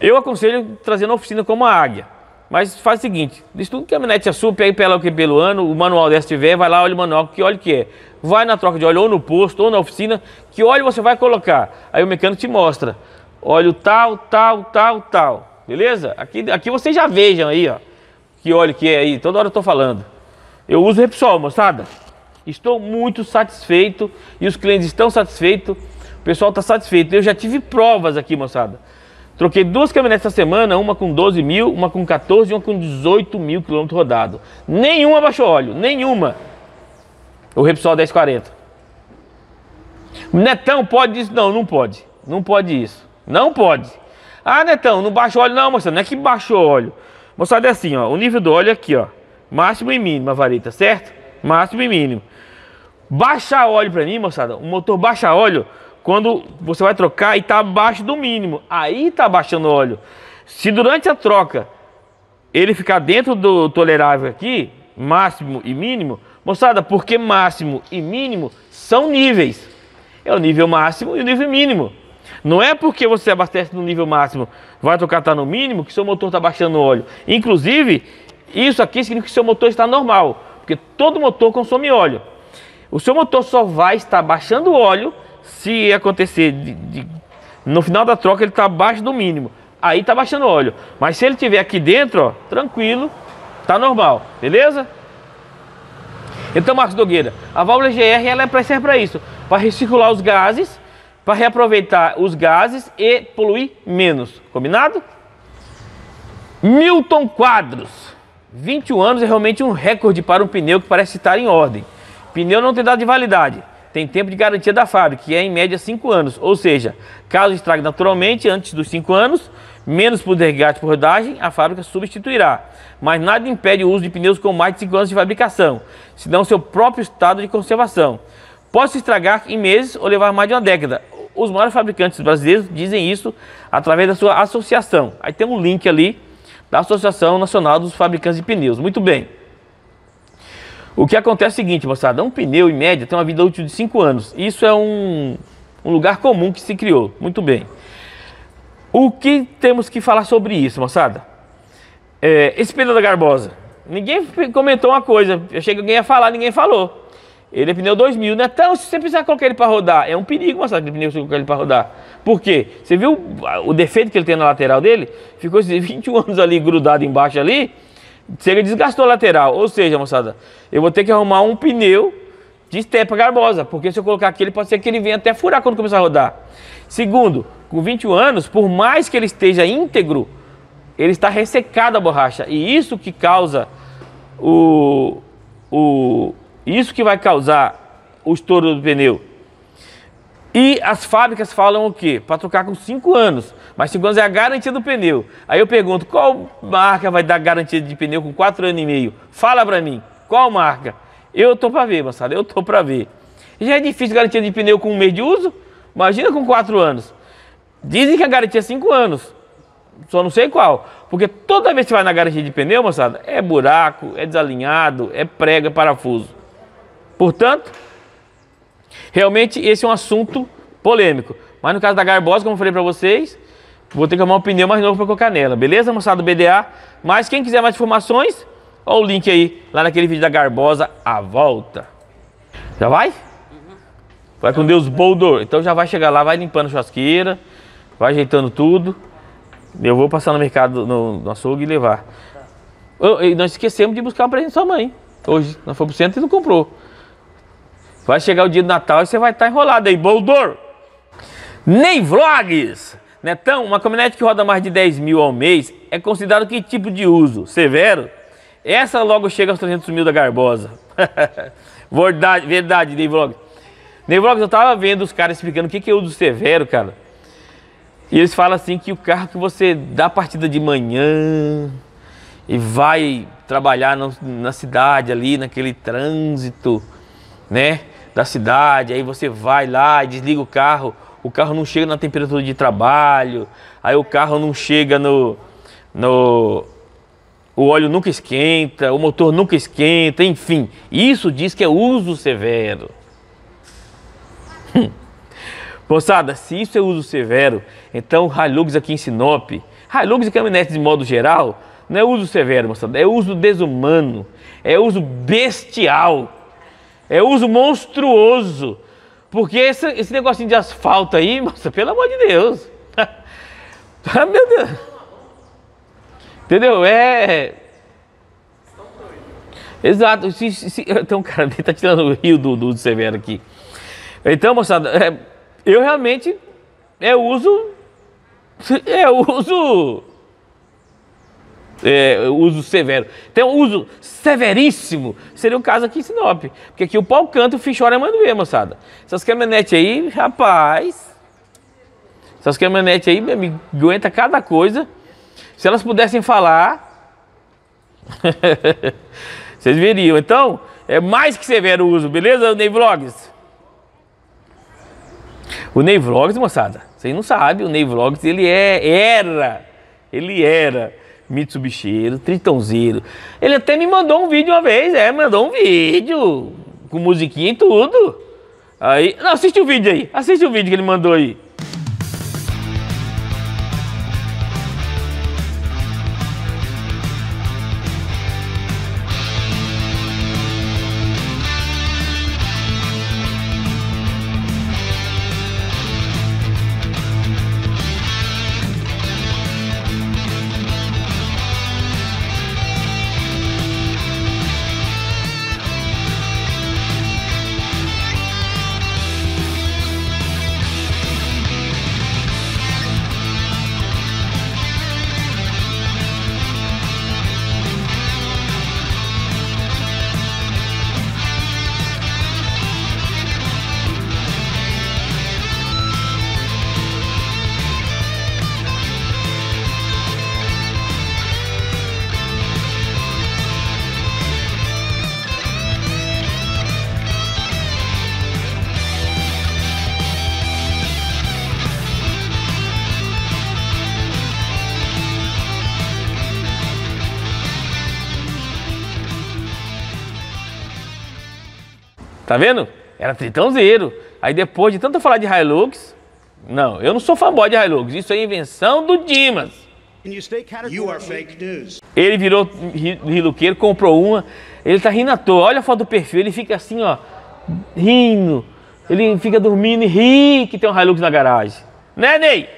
eu aconselho trazer na oficina como a águia. Mas faz o seguinte, estuda que a caminhonete é sua, pega pela pelo ano, o manual dessa tiver, vai lá, olha o manual, que óleo que é. Vai na troca de óleo ou no posto ou na oficina, que óleo você vai colocar. Aí o mecânico te mostra. Óleo tal, tal, tal, tal. Beleza? Aqui, aqui vocês já vejam aí, ó. Que óleo que é aí. Toda hora eu tô falando. Eu uso Repsol, moçada. Estou muito satisfeito e os clientes estão satisfeitos. O pessoal está satisfeito. Eu já tive provas aqui, moçada. Troquei duas caminhonetes essa semana, uma com 12 mil, uma com 14 e uma com 18 mil quilômetros rodados. Nenhuma baixou óleo, nenhuma. O Repsol 1040. Netão pode isso? Não, não pode. Não pode isso. Não pode. Ah, Netão, não baixa óleo. Não, moçada, não é que baixou óleo. Moçada, é assim, ó. O nível do óleo é aqui, ó. Máximo e mínimo a vareta, certo? Máximo e mínimo. Baixar óleo para mim, moçada, o motor baixa óleo quando você vai trocar e tá abaixo do mínimo. Aí tá baixando óleo. Se durante a troca ele ficar dentro do tolerável aqui, máximo e mínimo, moçada, porque máximo e mínimo são níveis. É o nível máximo e o nível mínimo. Não é porque você abastece no nível máximo, vai trocar tá no mínimo, que seu motor está baixando óleo. Inclusive, isso aqui significa que seu motor está normal, porque todo motor consome óleo. O seu motor só vai estar baixando óleo se acontecer de- de- no final da troca ele está abaixo do mínimo. Aí está baixando óleo. Mas se ele estiver aqui dentro, ó, tranquilo, tá normal, beleza? Então, Marcos Nogueira, a válvula GR ela é serve para isso, para recircular os gases, para reaproveitar os gases e poluir menos. Combinado? Milton Quadros. 21 anos é realmente um recorde para um pneu que parece estar em ordem. Pneu não tem data de validade, tem tempo de garantia da fábrica, que é em média 5 anos. Ou seja, caso estrague naturalmente antes dos 5 anos, menos por desgaste por rodagem, a fábrica substituirá. Mas nada impede o uso de pneus com mais de 5 anos de fabricação, senão seu próprio estado de conservação. Pode se estragar em meses ou levar mais de uma década. Os maiores fabricantes brasileiros dizem isso através da sua associação. Aí tem um link ali da Associação Nacional dos Fabricantes de Pneus. Muito bem. O que acontece é o seguinte, moçada, um pneu em média tem uma vida útil de 5 anos. Isso é um, um lugar comum que se criou. Muito bem. O que temos que falar sobre isso, moçada? É, esse pneu da Garbosa. Ninguém comentou uma coisa. Eu achei que alguém ia falar, ninguém falou. Ele é pneu 2000, né? Então, se você precisar colocar ele para rodar, é um perigo, moçada, aquele pneu você colocar ele para rodar. Por quê? Você viu o defeito que ele tem na lateral dele? Ficou esses 21 anos ali grudado embaixo ali. Chega desgastou a lateral. Ou seja, moçada, eu vou ter que arrumar um pneu de estepa garbosa, porque se eu colocar aqui, ele pode ser que ele venha até furar quando começar a rodar. Segundo, com 21 anos, por mais que ele esteja íntegro, ele está ressecado a borracha. E isso que causa o, o isso que vai causar o estouro do pneu. E as fábricas falam o quê? Para trocar com 5 anos. Mas 5 anos é a garantia do pneu. Aí eu pergunto, qual marca vai dar garantia de pneu com 4 anos e meio? Fala para mim, qual marca? Eu tô para ver, moçada, eu tô para ver. Já é difícil garantia de pneu com um mês de uso? Imagina com 4 anos. Dizem que a garantia é 5 anos. Só não sei qual. Porque toda vez que vai na garantia de pneu, moçada, é buraco, é desalinhado, é prego, é parafuso. Portanto, realmente esse é um assunto polêmico. Mas no caso da Garbosa, como eu falei para vocês, vou ter que arrumar um pneu mais novo para colocar nela. Beleza, moçada do BDA? Mas quem quiser mais informações, olha o link aí, lá naquele vídeo da Garbosa, a volta. Já vai? Vai com Deus, Boldor. Então já vai chegar lá, vai limpando a churrasqueira, vai ajeitando tudo. Eu vou passar no mercado, no, no açougue e levar. Eu- e nós esquecemos de buscar um presente da sua mãe. Hoje, nós fomos pro centro e não comprou. Vai chegar o dia do Natal e você vai estar enrolado aí, Boldor. Ney Vlogs! Netão, uma caminhonete que roda mais de 10 mil ao mês é considerado que tipo de uso? Severo? Essa logo chega aos 300 mil da Garbosa. verdade, verdade, Dave Vlogs. Dave Vlogs, eu tava vendo os caras explicando o que que é uso severo, cara. E eles falam assim que o carro que você dá partida de manhã e vai trabalhar no- na cidade ali, naquele trânsito, né? Da cidade, aí você vai lá e desliga o carro, o carro não chega na temperatura de trabalho, aí o carro não chega no. no o óleo nunca esquenta, o motor nunca esquenta, enfim. Isso diz que é uso severo. Moçada, se isso é uso severo, então Hilux aqui em Sinop, Hilux e caminhonetes de modo geral, não é uso severo, moçada, é uso desumano, é uso bestial, é uso monstruoso. Porque esse, esse negocinho de asfalto aí, moça, pelo amor de Deus. ah, meu Deus. Entendeu? É. Exato. Se, se- então, cara, ele tá tirando o rio do, do severo aqui. Então, moçada, é, eu realmente é uso. É uso. É, uso severo. Tem um uso severíssimo. Seria o caso aqui em Sinop. Porque aqui o pau canta o fichora é manda ver, moçada. Essas caminhonetes aí, rapaz. Essas caminhonetes aí, meu amigo, aguenta cada coisa. Se elas pudessem falar, vocês veriam. Então, é mais que severo o uso, beleza, Ney Vlogs? O Ney Vlogs, moçada, vocês não sabem, o Ney Vlogs, ele é, era, ele era Mitsubishiero, Tritãozeiro. Ele até me mandou um vídeo uma vez, é, mandou um vídeo, com musiquinha e tudo. Aí, não, assiste o vídeo aí, assiste o vídeo que ele mandou aí. Tá vendo? Era tritãozeiro. Aí depois de tanto falar de Hilux, não, eu não sou fanboy de Hilux, isso é invenção do Dimas. You are fake news. Ele virou ri- riluqueiro, comprou uma, ele tá rindo à toa. Olha a foto do perfil, ele fica assim, ó, rindo. Ele fica dormindo e ri que tem um Hilux na garagem. Né, Ney?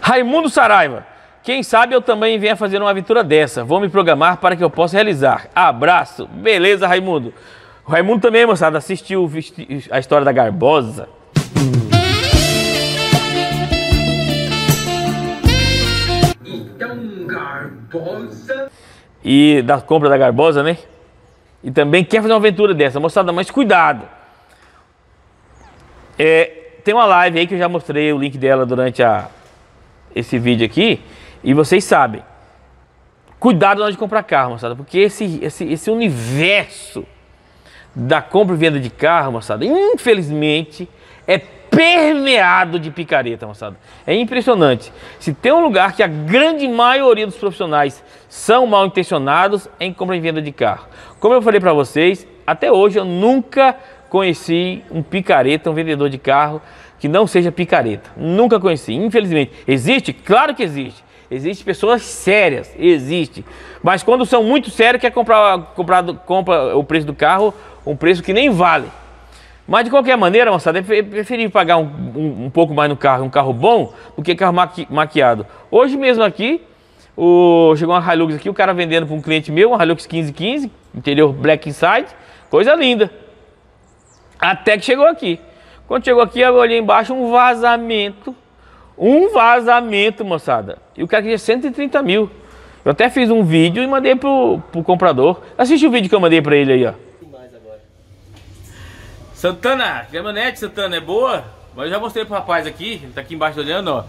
Raimundo Saraiva. Quem sabe eu também venha fazer uma aventura dessa. Vou me programar para que eu possa realizar. Abraço. Beleza, Raimundo. O Raimundo também, moçada, assistiu a história da Garbosa. Então, Garbosa. e da compra da Garbosa, né? E também quer fazer uma aventura dessa, moçada, mas cuidado. É, tem uma live aí que eu já mostrei o link dela durante a, esse vídeo aqui, e vocês sabem. Cuidado na hora de comprar carro, moçada, porque esse, esse, esse universo da compra e venda de carro, moçada, infelizmente é permeado de picareta, moçada. É impressionante. Se tem um lugar que a grande maioria dos profissionais são mal intencionados é em compra e venda de carro. Como eu falei para vocês, até hoje eu nunca conheci um picareta, um vendedor de carro que não seja picareta. Nunca conheci, infelizmente. Existe? Claro que existe. Existem pessoas sérias, existe. Mas quando são muito sérios, quer comprar, comprar compra o preço do carro, um preço que nem vale. Mas de qualquer maneira, moçada, é pre- preferível pagar um, um- um pouco mais no carro, um carro bom, do que carro maqui- maquiado. Hoje mesmo aqui, o, chegou uma Hilux aqui, o cara vendendo para um cliente meu, uma Hilux 1515, interior Black Inside, coisa linda. Até que chegou aqui. Quando chegou aqui, eu olhei embaixo um vazamento. Um vazamento, moçada. E o cara queria 130 mil. Eu até fiz um vídeo e mandei pro, pro comprador. Assiste o vídeo que eu mandei pra ele aí, ó. Santana, caminhonete Santana é boa? Mas eu já mostrei pro rapaz aqui, ele tá aqui embaixo olhando, ó.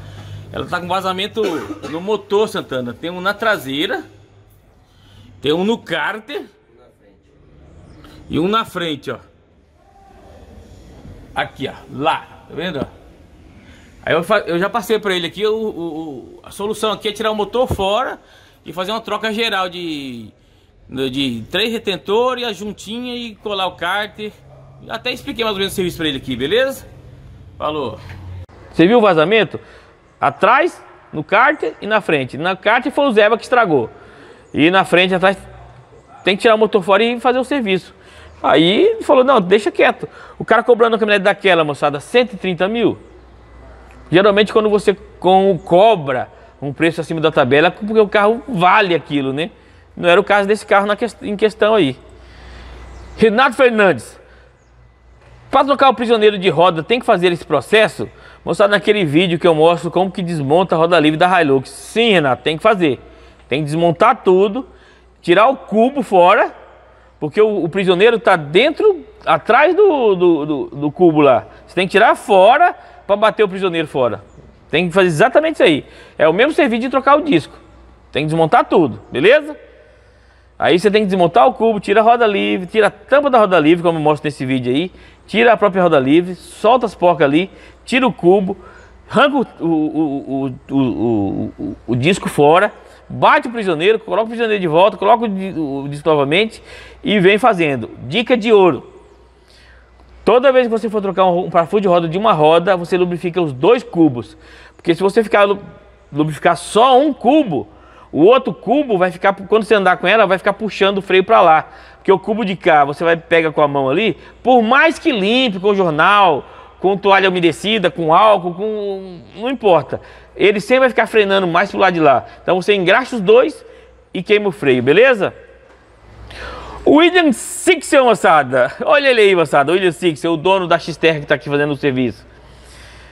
Ela tá com vazamento no motor, Santana. Tem um na traseira, tem um no cárter e um na frente, ó. Aqui, ó, lá, tá vendo? ó? Aí eu, eu já passei pra ele aqui, o- o- a solução aqui é tirar o motor fora e fazer uma troca geral de, de três retentores, a juntinha e colar o cárter. Até expliquei mais ou menos o serviço pra ele aqui, beleza? Falou. Você viu o vazamento? Atrás, no cárter e na frente. Na cárter foi o Zeba que estragou. E na frente, atrás, tem que tirar o motor fora e fazer o serviço. Aí falou, não, deixa quieto. O cara cobrando a caminhonete daquela, moçada, 130 mil. Geralmente quando você com, cobra um preço acima da tabela, porque o carro vale aquilo, né? Não era o caso desse carro na em questão aí. Renato Fernandes. Para trocar o prisioneiro de roda, tem que fazer esse processo? Mostrado naquele vídeo que eu mostro como que desmonta a roda livre da Hilux. Sim, Renato, tem que fazer. Tem que desmontar tudo, tirar o cubo fora, porque o, o prisioneiro está dentro, atrás do, do, do- do cubo lá. Você tem que tirar fora para bater o prisioneiro fora. Tem que fazer exatamente isso aí. É o mesmo serviço de trocar o disco. Tem que desmontar tudo, beleza? Aí você tem que desmontar o cubo, tira a roda livre, tira a tampa da roda livre, como eu mostro nesse vídeo aí, tira a própria roda livre, solta as porcas ali, tira o cubo, arranca o, o, o, o, disco fora, bate o prisioneiro, coloca o prisioneiro de volta, coloca o, di- o disco novamente e vem fazendo. Dica de ouro. Toda vez que você for trocar um, um parafuso de roda de uma roda, você lubrifica os dois cubos. Porque se você ficar lu- lubrificar só um cubo, o outro cubo vai ficar, quando você andar com ela, vai ficar puxando o freio para lá. Porque o cubo de cá, você vai pega com a mão ali, por mais que limpe com jornal, com toalha umedecida, com álcool, com não importa. Ele sempre vai ficar frenando mais pro lado de lá. Então você engraxa os dois e queima o freio, beleza? William Sixel, moçada. Olha ele aí, moçada. William Sixel, o dono da Xterra que está aqui fazendo o serviço.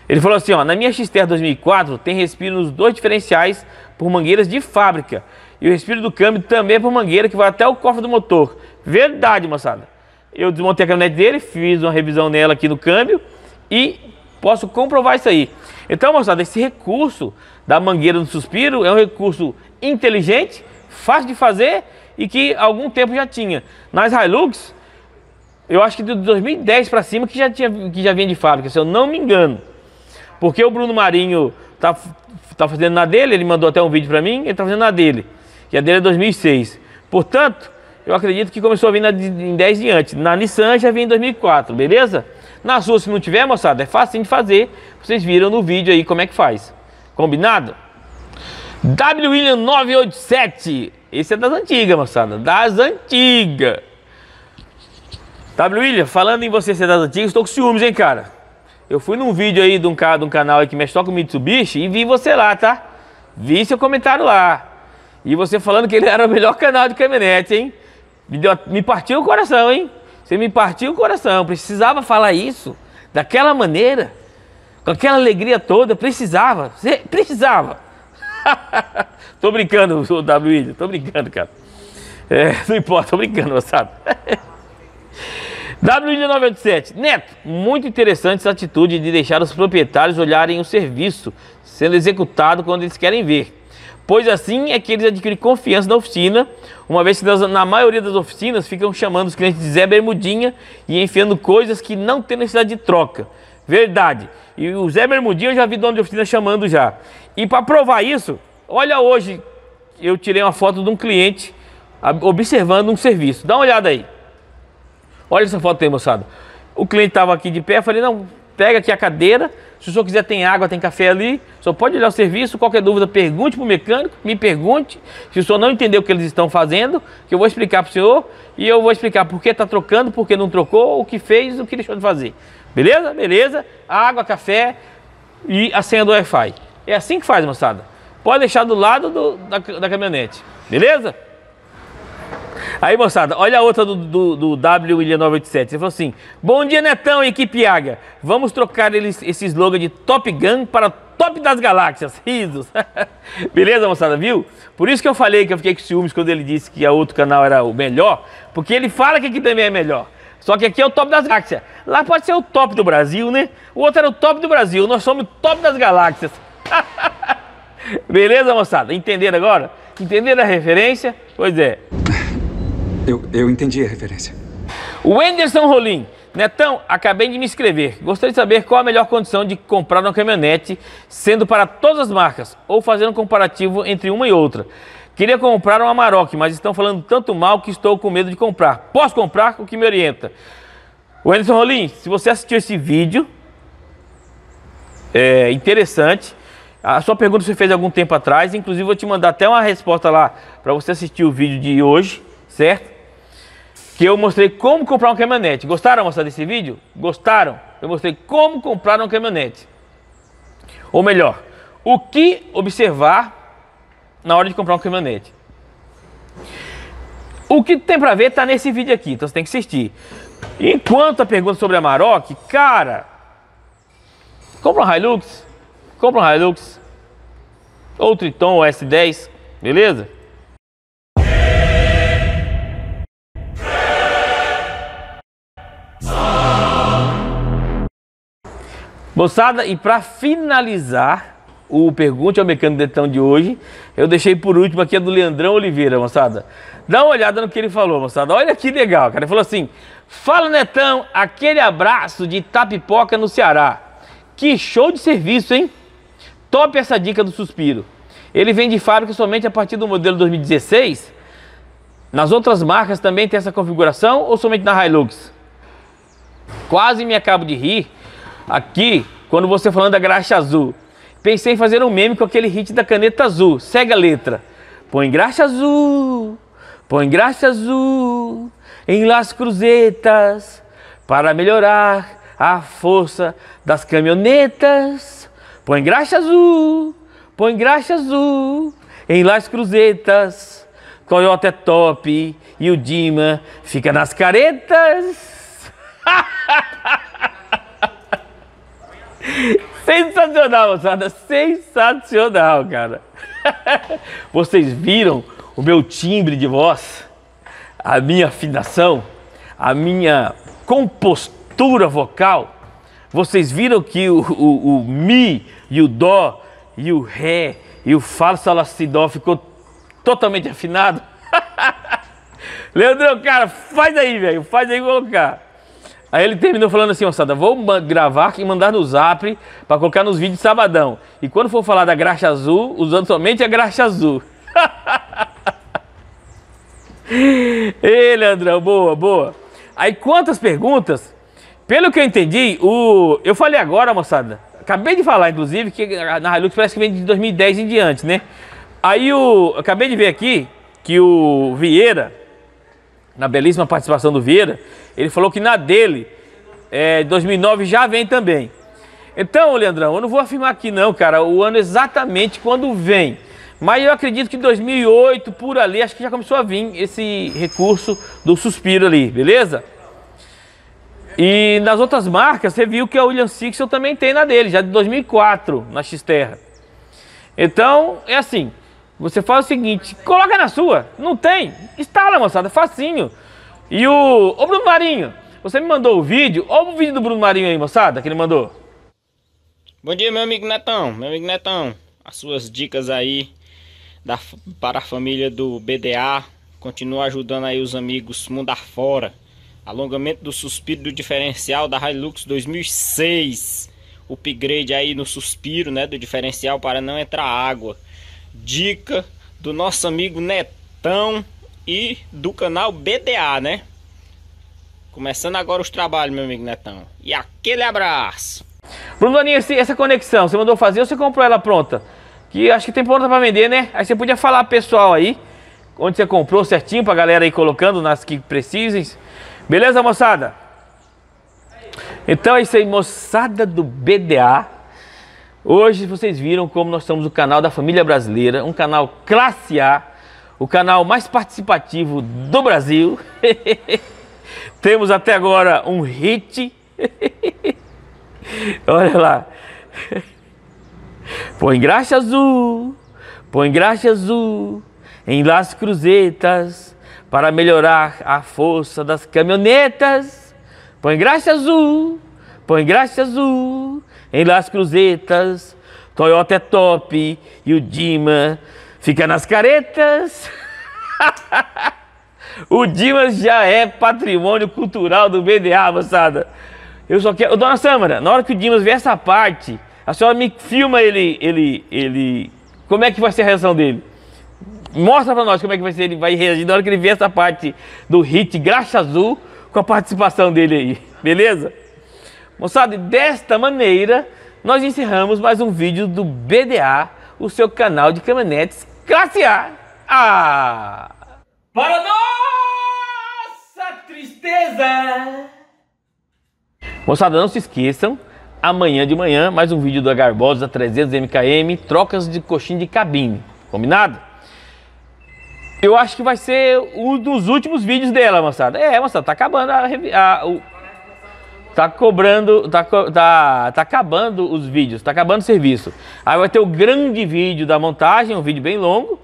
Ele falou assim, ó, na minha Xterra 2004 tem respiro nos dois diferenciais por mangueiras de fábrica. E o respiro do câmbio também é por mangueira que vai até o cofre do motor. Verdade, moçada. Eu desmontei a caminhonete dele, fiz uma revisão nela aqui no câmbio e posso comprovar isso aí. Então, moçada, esse recurso da mangueira do suspiro é um recurso inteligente, fácil de fazer e que algum tempo já tinha. Nas Hilux, eu acho que de 2010 para cima que já, tinha, que já vinha de fábrica, se eu não me engano. Porque o Bruno Marinho tá, tá fazendo na dele, ele mandou até um vídeo para mim, ele tá fazendo na dele. E a dele é 2006. Portanto, eu acredito que começou a vir na, em 10 de antes. Na Nissan já vinha em 2004, beleza? Na sua, se não tiver, moçada, é fácil de fazer. Vocês viram no vídeo aí como é que faz. Combinado? W William 987. Esse é das antigas, moçada. Das antigas. W William, falando em você ser das antigas, estou com ciúmes, hein, cara? Eu fui num vídeo aí de um, ca- de um canal aí que mexe só com Mitsubishi e vi você lá, tá? Vi seu comentário lá. E você falando que ele era o melhor canal de caminhonete, hein? Me, deu- me partiu o coração, hein? Você me partiu o coração. Precisava falar isso daquela maneira, com aquela alegria toda. Precisava. Você precisava. tô brincando, W. William. Tô brincando, cara. É, não importa, tô brincando, moçada. W987. Neto, muito interessante essa atitude de deixar os proprietários olharem o serviço sendo executado quando eles querem ver. Pois assim é que eles adquirem confiança na oficina, uma vez que na maioria das oficinas ficam chamando os clientes de Zé Bermudinha e enfiando coisas que não tem necessidade de troca. Verdade. E o Zé Bermudinha eu já vi dono de oficina chamando já. E para provar isso, olha hoje, eu tirei uma foto de um cliente observando um serviço. Dá uma olhada aí. Olha essa foto aí, moçada. O cliente estava aqui de pé, eu falei, não, pega aqui a cadeira, se o senhor quiser tem água, tem café ali, o senhor pode olhar o serviço, qualquer dúvida pergunte para o mecânico, me pergunte, se o senhor não entendeu o que eles estão fazendo, que eu vou explicar para o senhor, e eu vou explicar por que está trocando, por que não trocou, o que fez, o que deixou de fazer. Beleza? Beleza? Água, café e a senha do Wi-Fi. É assim que faz, moçada. Pode deixar do lado do- da, da caminhonete. Beleza? Aí, moçada, olha a outra do, do, do W William 987. Ele falou assim: Bom dia, Netão e equipe Águia. Vamos trocar eles, esse slogan de Top Gun para top das galáxias. Risos. Beleza, moçada, viu? Por isso que eu falei que eu fiquei com ciúmes quando ele disse que a outro canal era o melhor, porque ele fala que aqui também é melhor. Só que aqui é o top das galáxias. Lá pode ser o top do Brasil, né? O outro era o top do Brasil. Nós somos o top das galáxias. Beleza, moçada? Entenderam agora? Entenderam a referência? Pois é. Eu, eu entendi a referência. O Anderson Rolim. Netão, acabei de me inscrever. Gostaria de saber qual a melhor condição de comprar uma caminhonete, sendo para todas as marcas, ou fazer um comparativo entre uma e outra. Queria comprar uma Amarok, mas estão falando tanto mal que estou com medo de comprar. Posso comprar? O que me orienta? O Anderson Rolim, se você assistiu esse vídeo, é interessante. A sua pergunta você fez algum tempo atrás, inclusive vou te mandar até uma resposta lá para você assistir o vídeo de hoje, certo? Que eu mostrei como comprar uma caminhonete. Gostaram mostrar desse vídeo? Gostaram? Eu mostrei como comprar uma caminhonete. Ou melhor, o que observar na hora de comprar uma caminhonete. O que tem para ver tá nesse vídeo aqui, então você tem que assistir. Enquanto a pergunta sobre a Maroc, cara, compra um Hilux, compra um Hilux, ou Triton, ou S10, beleza? Moçada, e para finalizar o Pergunte ao Mecânico Detão de hoje, eu deixei por último aqui a do Leandrão Oliveira, moçada. Dá uma olhada no que ele falou, moçada. Olha que legal, cara. Ele falou assim: Fala Netão, aquele abraço de Tapipoca no Ceará. Que show de serviço, hein? Top essa dica do suspiro. Ele vem de fábrica somente a partir do modelo 2016. Nas outras marcas também tem essa configuração ou somente na Hilux? Quase me acabo de rir aqui quando você falando da graxa azul. Pensei em fazer um meme com aquele hit da caneta azul. Segue a letra. Põe graxa azul, põe graxa azul em Las Cruzetas para melhorar a força das caminhonetas. Põe graxa azul, põe graxa azul em Las Cruzetas. Toyota é top e o Dima fica nas caretas. Sensacional, moçada. Sensacional, cara. Vocês viram o meu timbre de voz, a minha afinação, a minha compostura vocal? Vocês viram que o, o, o Mi e o Dó e o Ré e o Fá, Sol, Lá, Si, Dó ficou totalmente afinado? Leandrão, cara, faz aí, velho. Faz aí colocar. Aí ele terminou falando assim, moçada, vou gravar e mandar no zap para colocar nos vídeos de sabadão. E quando for falar da graxa azul, usando somente a graxa azul. Ei, Leandrão, boa, boa. Aí quantas perguntas? Pelo que eu entendi, o eu falei agora, moçada, acabei de falar, inclusive, que na Hilux parece que vem de 2010 em diante, né? Aí o, acabei de ver aqui que o Vieira, na belíssima participação do Vieira, ele falou que na dele, é, 2009 já vem também. Então, Leandrão, eu não vou afirmar aqui não, cara, o ano exatamente quando vem. Mas eu acredito que em 2008, por ali, acho que já começou a vir esse recurso do suspiro ali, beleza? E nas outras marcas, você viu que a William Sixel também tem na dele, já de 2004, na X-Terra. Então, é assim, você faz o seguinte, coloca na sua, não tem, instala, moçada, facinho. E o, o Bruno Marinho, você me mandou o vídeo, olha o vídeo do Bruno Marinho aí, moçada, que ele mandou. Bom dia, meu amigo Netão, meu amigo Netão, as suas dicas aí da, para a família do BDA, continua ajudando aí os amigos mundo afora. Alongamento do suspiro do diferencial da Hilux 2006. Upgrade aí no suspiro, né, do diferencial para não entrar água. Dica do nosso amigo Netão e do canal BDA, né? Começando agora os trabalhos, meu amigo Netão. E aquele abraço. Bruno Aninha, essa conexão, você mandou fazer ou você comprou ela pronta? Que acho que tem pronta para vender, né? Aí você podia falar pessoal aí, onde você comprou certinho pra galera aí colocando nas que precisem. Beleza, moçada? Então é isso aí, moçada do BDA. Hoje vocês viram como nós somos o canal da família brasileira, um canal classe A, o canal mais participativo do Brasil. Temos até agora um hit. Olha lá. Põe graxa azul, põe graxa azul em las cruzetas para melhorar a força das caminhonetas. Põe graxa azul, põe graxa azul em las cruzetas. Toyota é top e o Dima fica nas caretas. o Dimas já é patrimônio cultural do BDA, moçada. Eu só quero. Dona Sâmara, na hora que o Dimas ver essa parte, a senhora me filma ele, ele, ele. Como é que vai ser a reação dele? Mostra pra nós como é que vai ser, ele vai reagir na hora que ele ver essa parte do hit Graxa Azul com a participação dele aí, beleza? Moçada, desta maneira nós encerramos mais um vídeo do BDA, o seu canal de caminhonetes A. Ah! Para nossa tristeza! Moçada, não se esqueçam, amanhã de manhã, mais um vídeo da Garbosa 300 MKM, trocas de coxinha de cabine, combinado? Eu acho que vai ser um dos últimos vídeos dela, moçada. É, moçada, tá acabando a, a o, tá cobrando, tá, tá, tá acabando os vídeos, tá acabando o serviço. Aí vai ter o grande vídeo da montagem, um vídeo bem longo,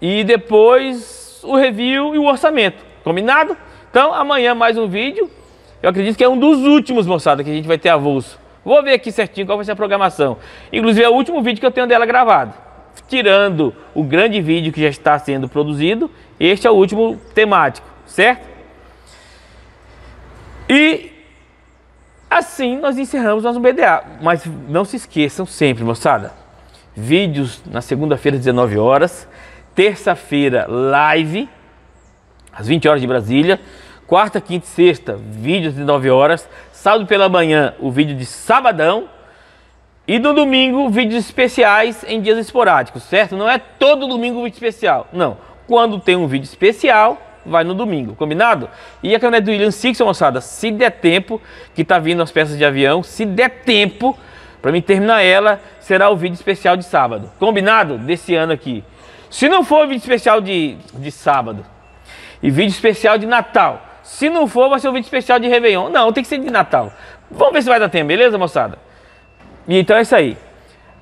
e depois o review e o orçamento, combinado? Então amanhã mais um vídeo, eu acredito que é um dos últimos, moçada, que a gente vai ter avulso. Vou ver aqui certinho qual vai ser a programação. Inclusive é o último vídeo que eu tenho dela gravado tirando o grande vídeo que já está sendo produzido, este é o último temático, certo? E assim nós encerramos nosso BDA. Mas não se esqueçam sempre, moçada, vídeos na segunda-feira, 19 horas, terça-feira, live, às 20 horas de Brasília, quarta, quinta e sexta, vídeos às 19 horas, sábado pela manhã, o vídeo de sabadão, e no domingo, vídeos especiais em dias esporádicos, certo? Não é todo domingo vídeo especial. Não. Quando tem um vídeo especial, vai no domingo, combinado? E a caneta do William Six, moçada, se der tempo, que tá vindo as peças de avião, se der tempo, para mim terminar ela, será o vídeo especial de sábado. Combinado? Desse ano aqui. Se não for vídeo especial de, de sábado e vídeo especial de Natal, se não for, vai ser um vídeo especial de Réveillon. Não, tem que ser de Natal. Vamos ver se vai dar tempo, beleza, moçada? E então é isso aí.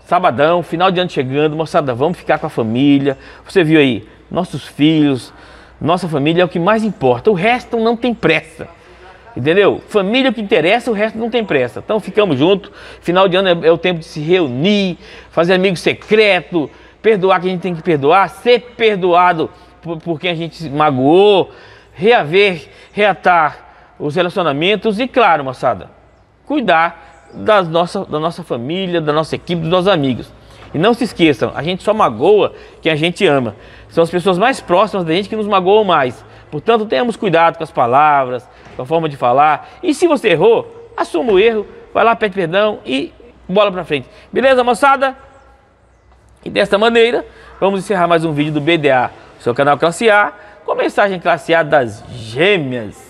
Sabadão, final de ano chegando, moçada, vamos ficar com a família. Você viu aí, nossos filhos, nossa família é o que mais importa. O resto não tem pressa. Entendeu? Família é o que interessa, o resto não tem pressa. Então ficamos juntos. Final de ano é, é o tempo de se reunir, fazer amigo secreto, perdoar quem a gente tem que perdoar, ser perdoado por, por quem a gente magoou, reaver, reatar os relacionamentos e, claro, moçada, cuidar das nossa, da nossa família, da nossa equipe, dos nossos amigos. E não se esqueçam, a gente só magoa quem a gente ama. São as pessoas mais próximas da gente que nos magoam mais. Portanto, tenhamos cuidado com as palavras, com a forma de falar. E se você errou, assuma o erro, vai lá, pede perdão e bola pra frente. Beleza, moçada? E desta maneira, vamos encerrar mais um vídeo do BDA, seu canal Classe A, com mensagem Classe A das gêmeas.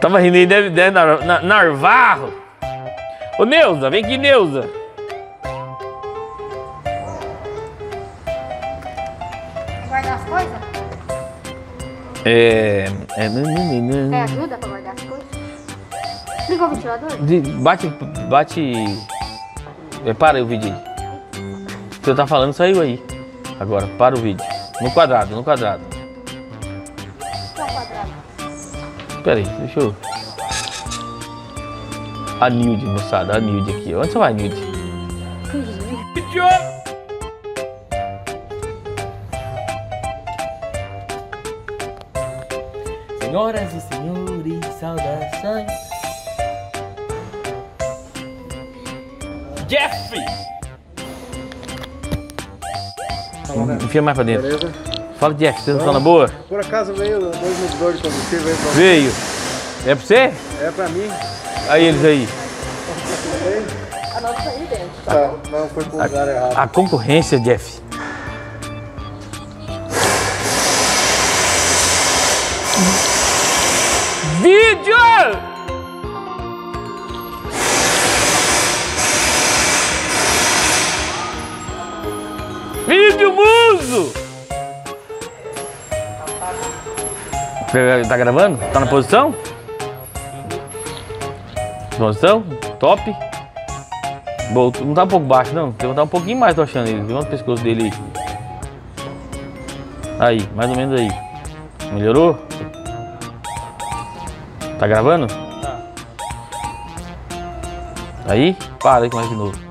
Tava rindo aí, deve, deve nar, nar, Narvarro. Ô Neuza, vem aqui, Neuza. Guardar as coisas? É. É. Quer ajuda pra guardar as coisas? Ligou o ventilador? De, bate. Bate. É, para aí o vídeo aí. O que você tá falando saiu aí. Agora, para o vídeo. No quadrado, no quadrado. Pera aí, deixa eu... A Nilde, moçada, a Nilde aqui. Onde você vai, Nilde? Senhoras e senhores, saudações. Jeff! Enfia mais pra dentro. Beleza? Fala, Jeff, você tá na boa? Por acaso veio dois medidores de combustível aí pra Veio. É pra você? É pra mim. Aí eles aí. A nossa tá aí dentro. Tá, não foi pro lugar errado. A concorrência, Jeff. Tá gravando? Tá na posição? Posição? Top? Bom, não tá um pouco baixo não, tem que botar um pouquinho mais, tô achando ele. Viu o pescoço dele aí. Aí, mais ou menos aí. Melhorou? Tá gravando? Tá. Aí? Para aí com mais de novo.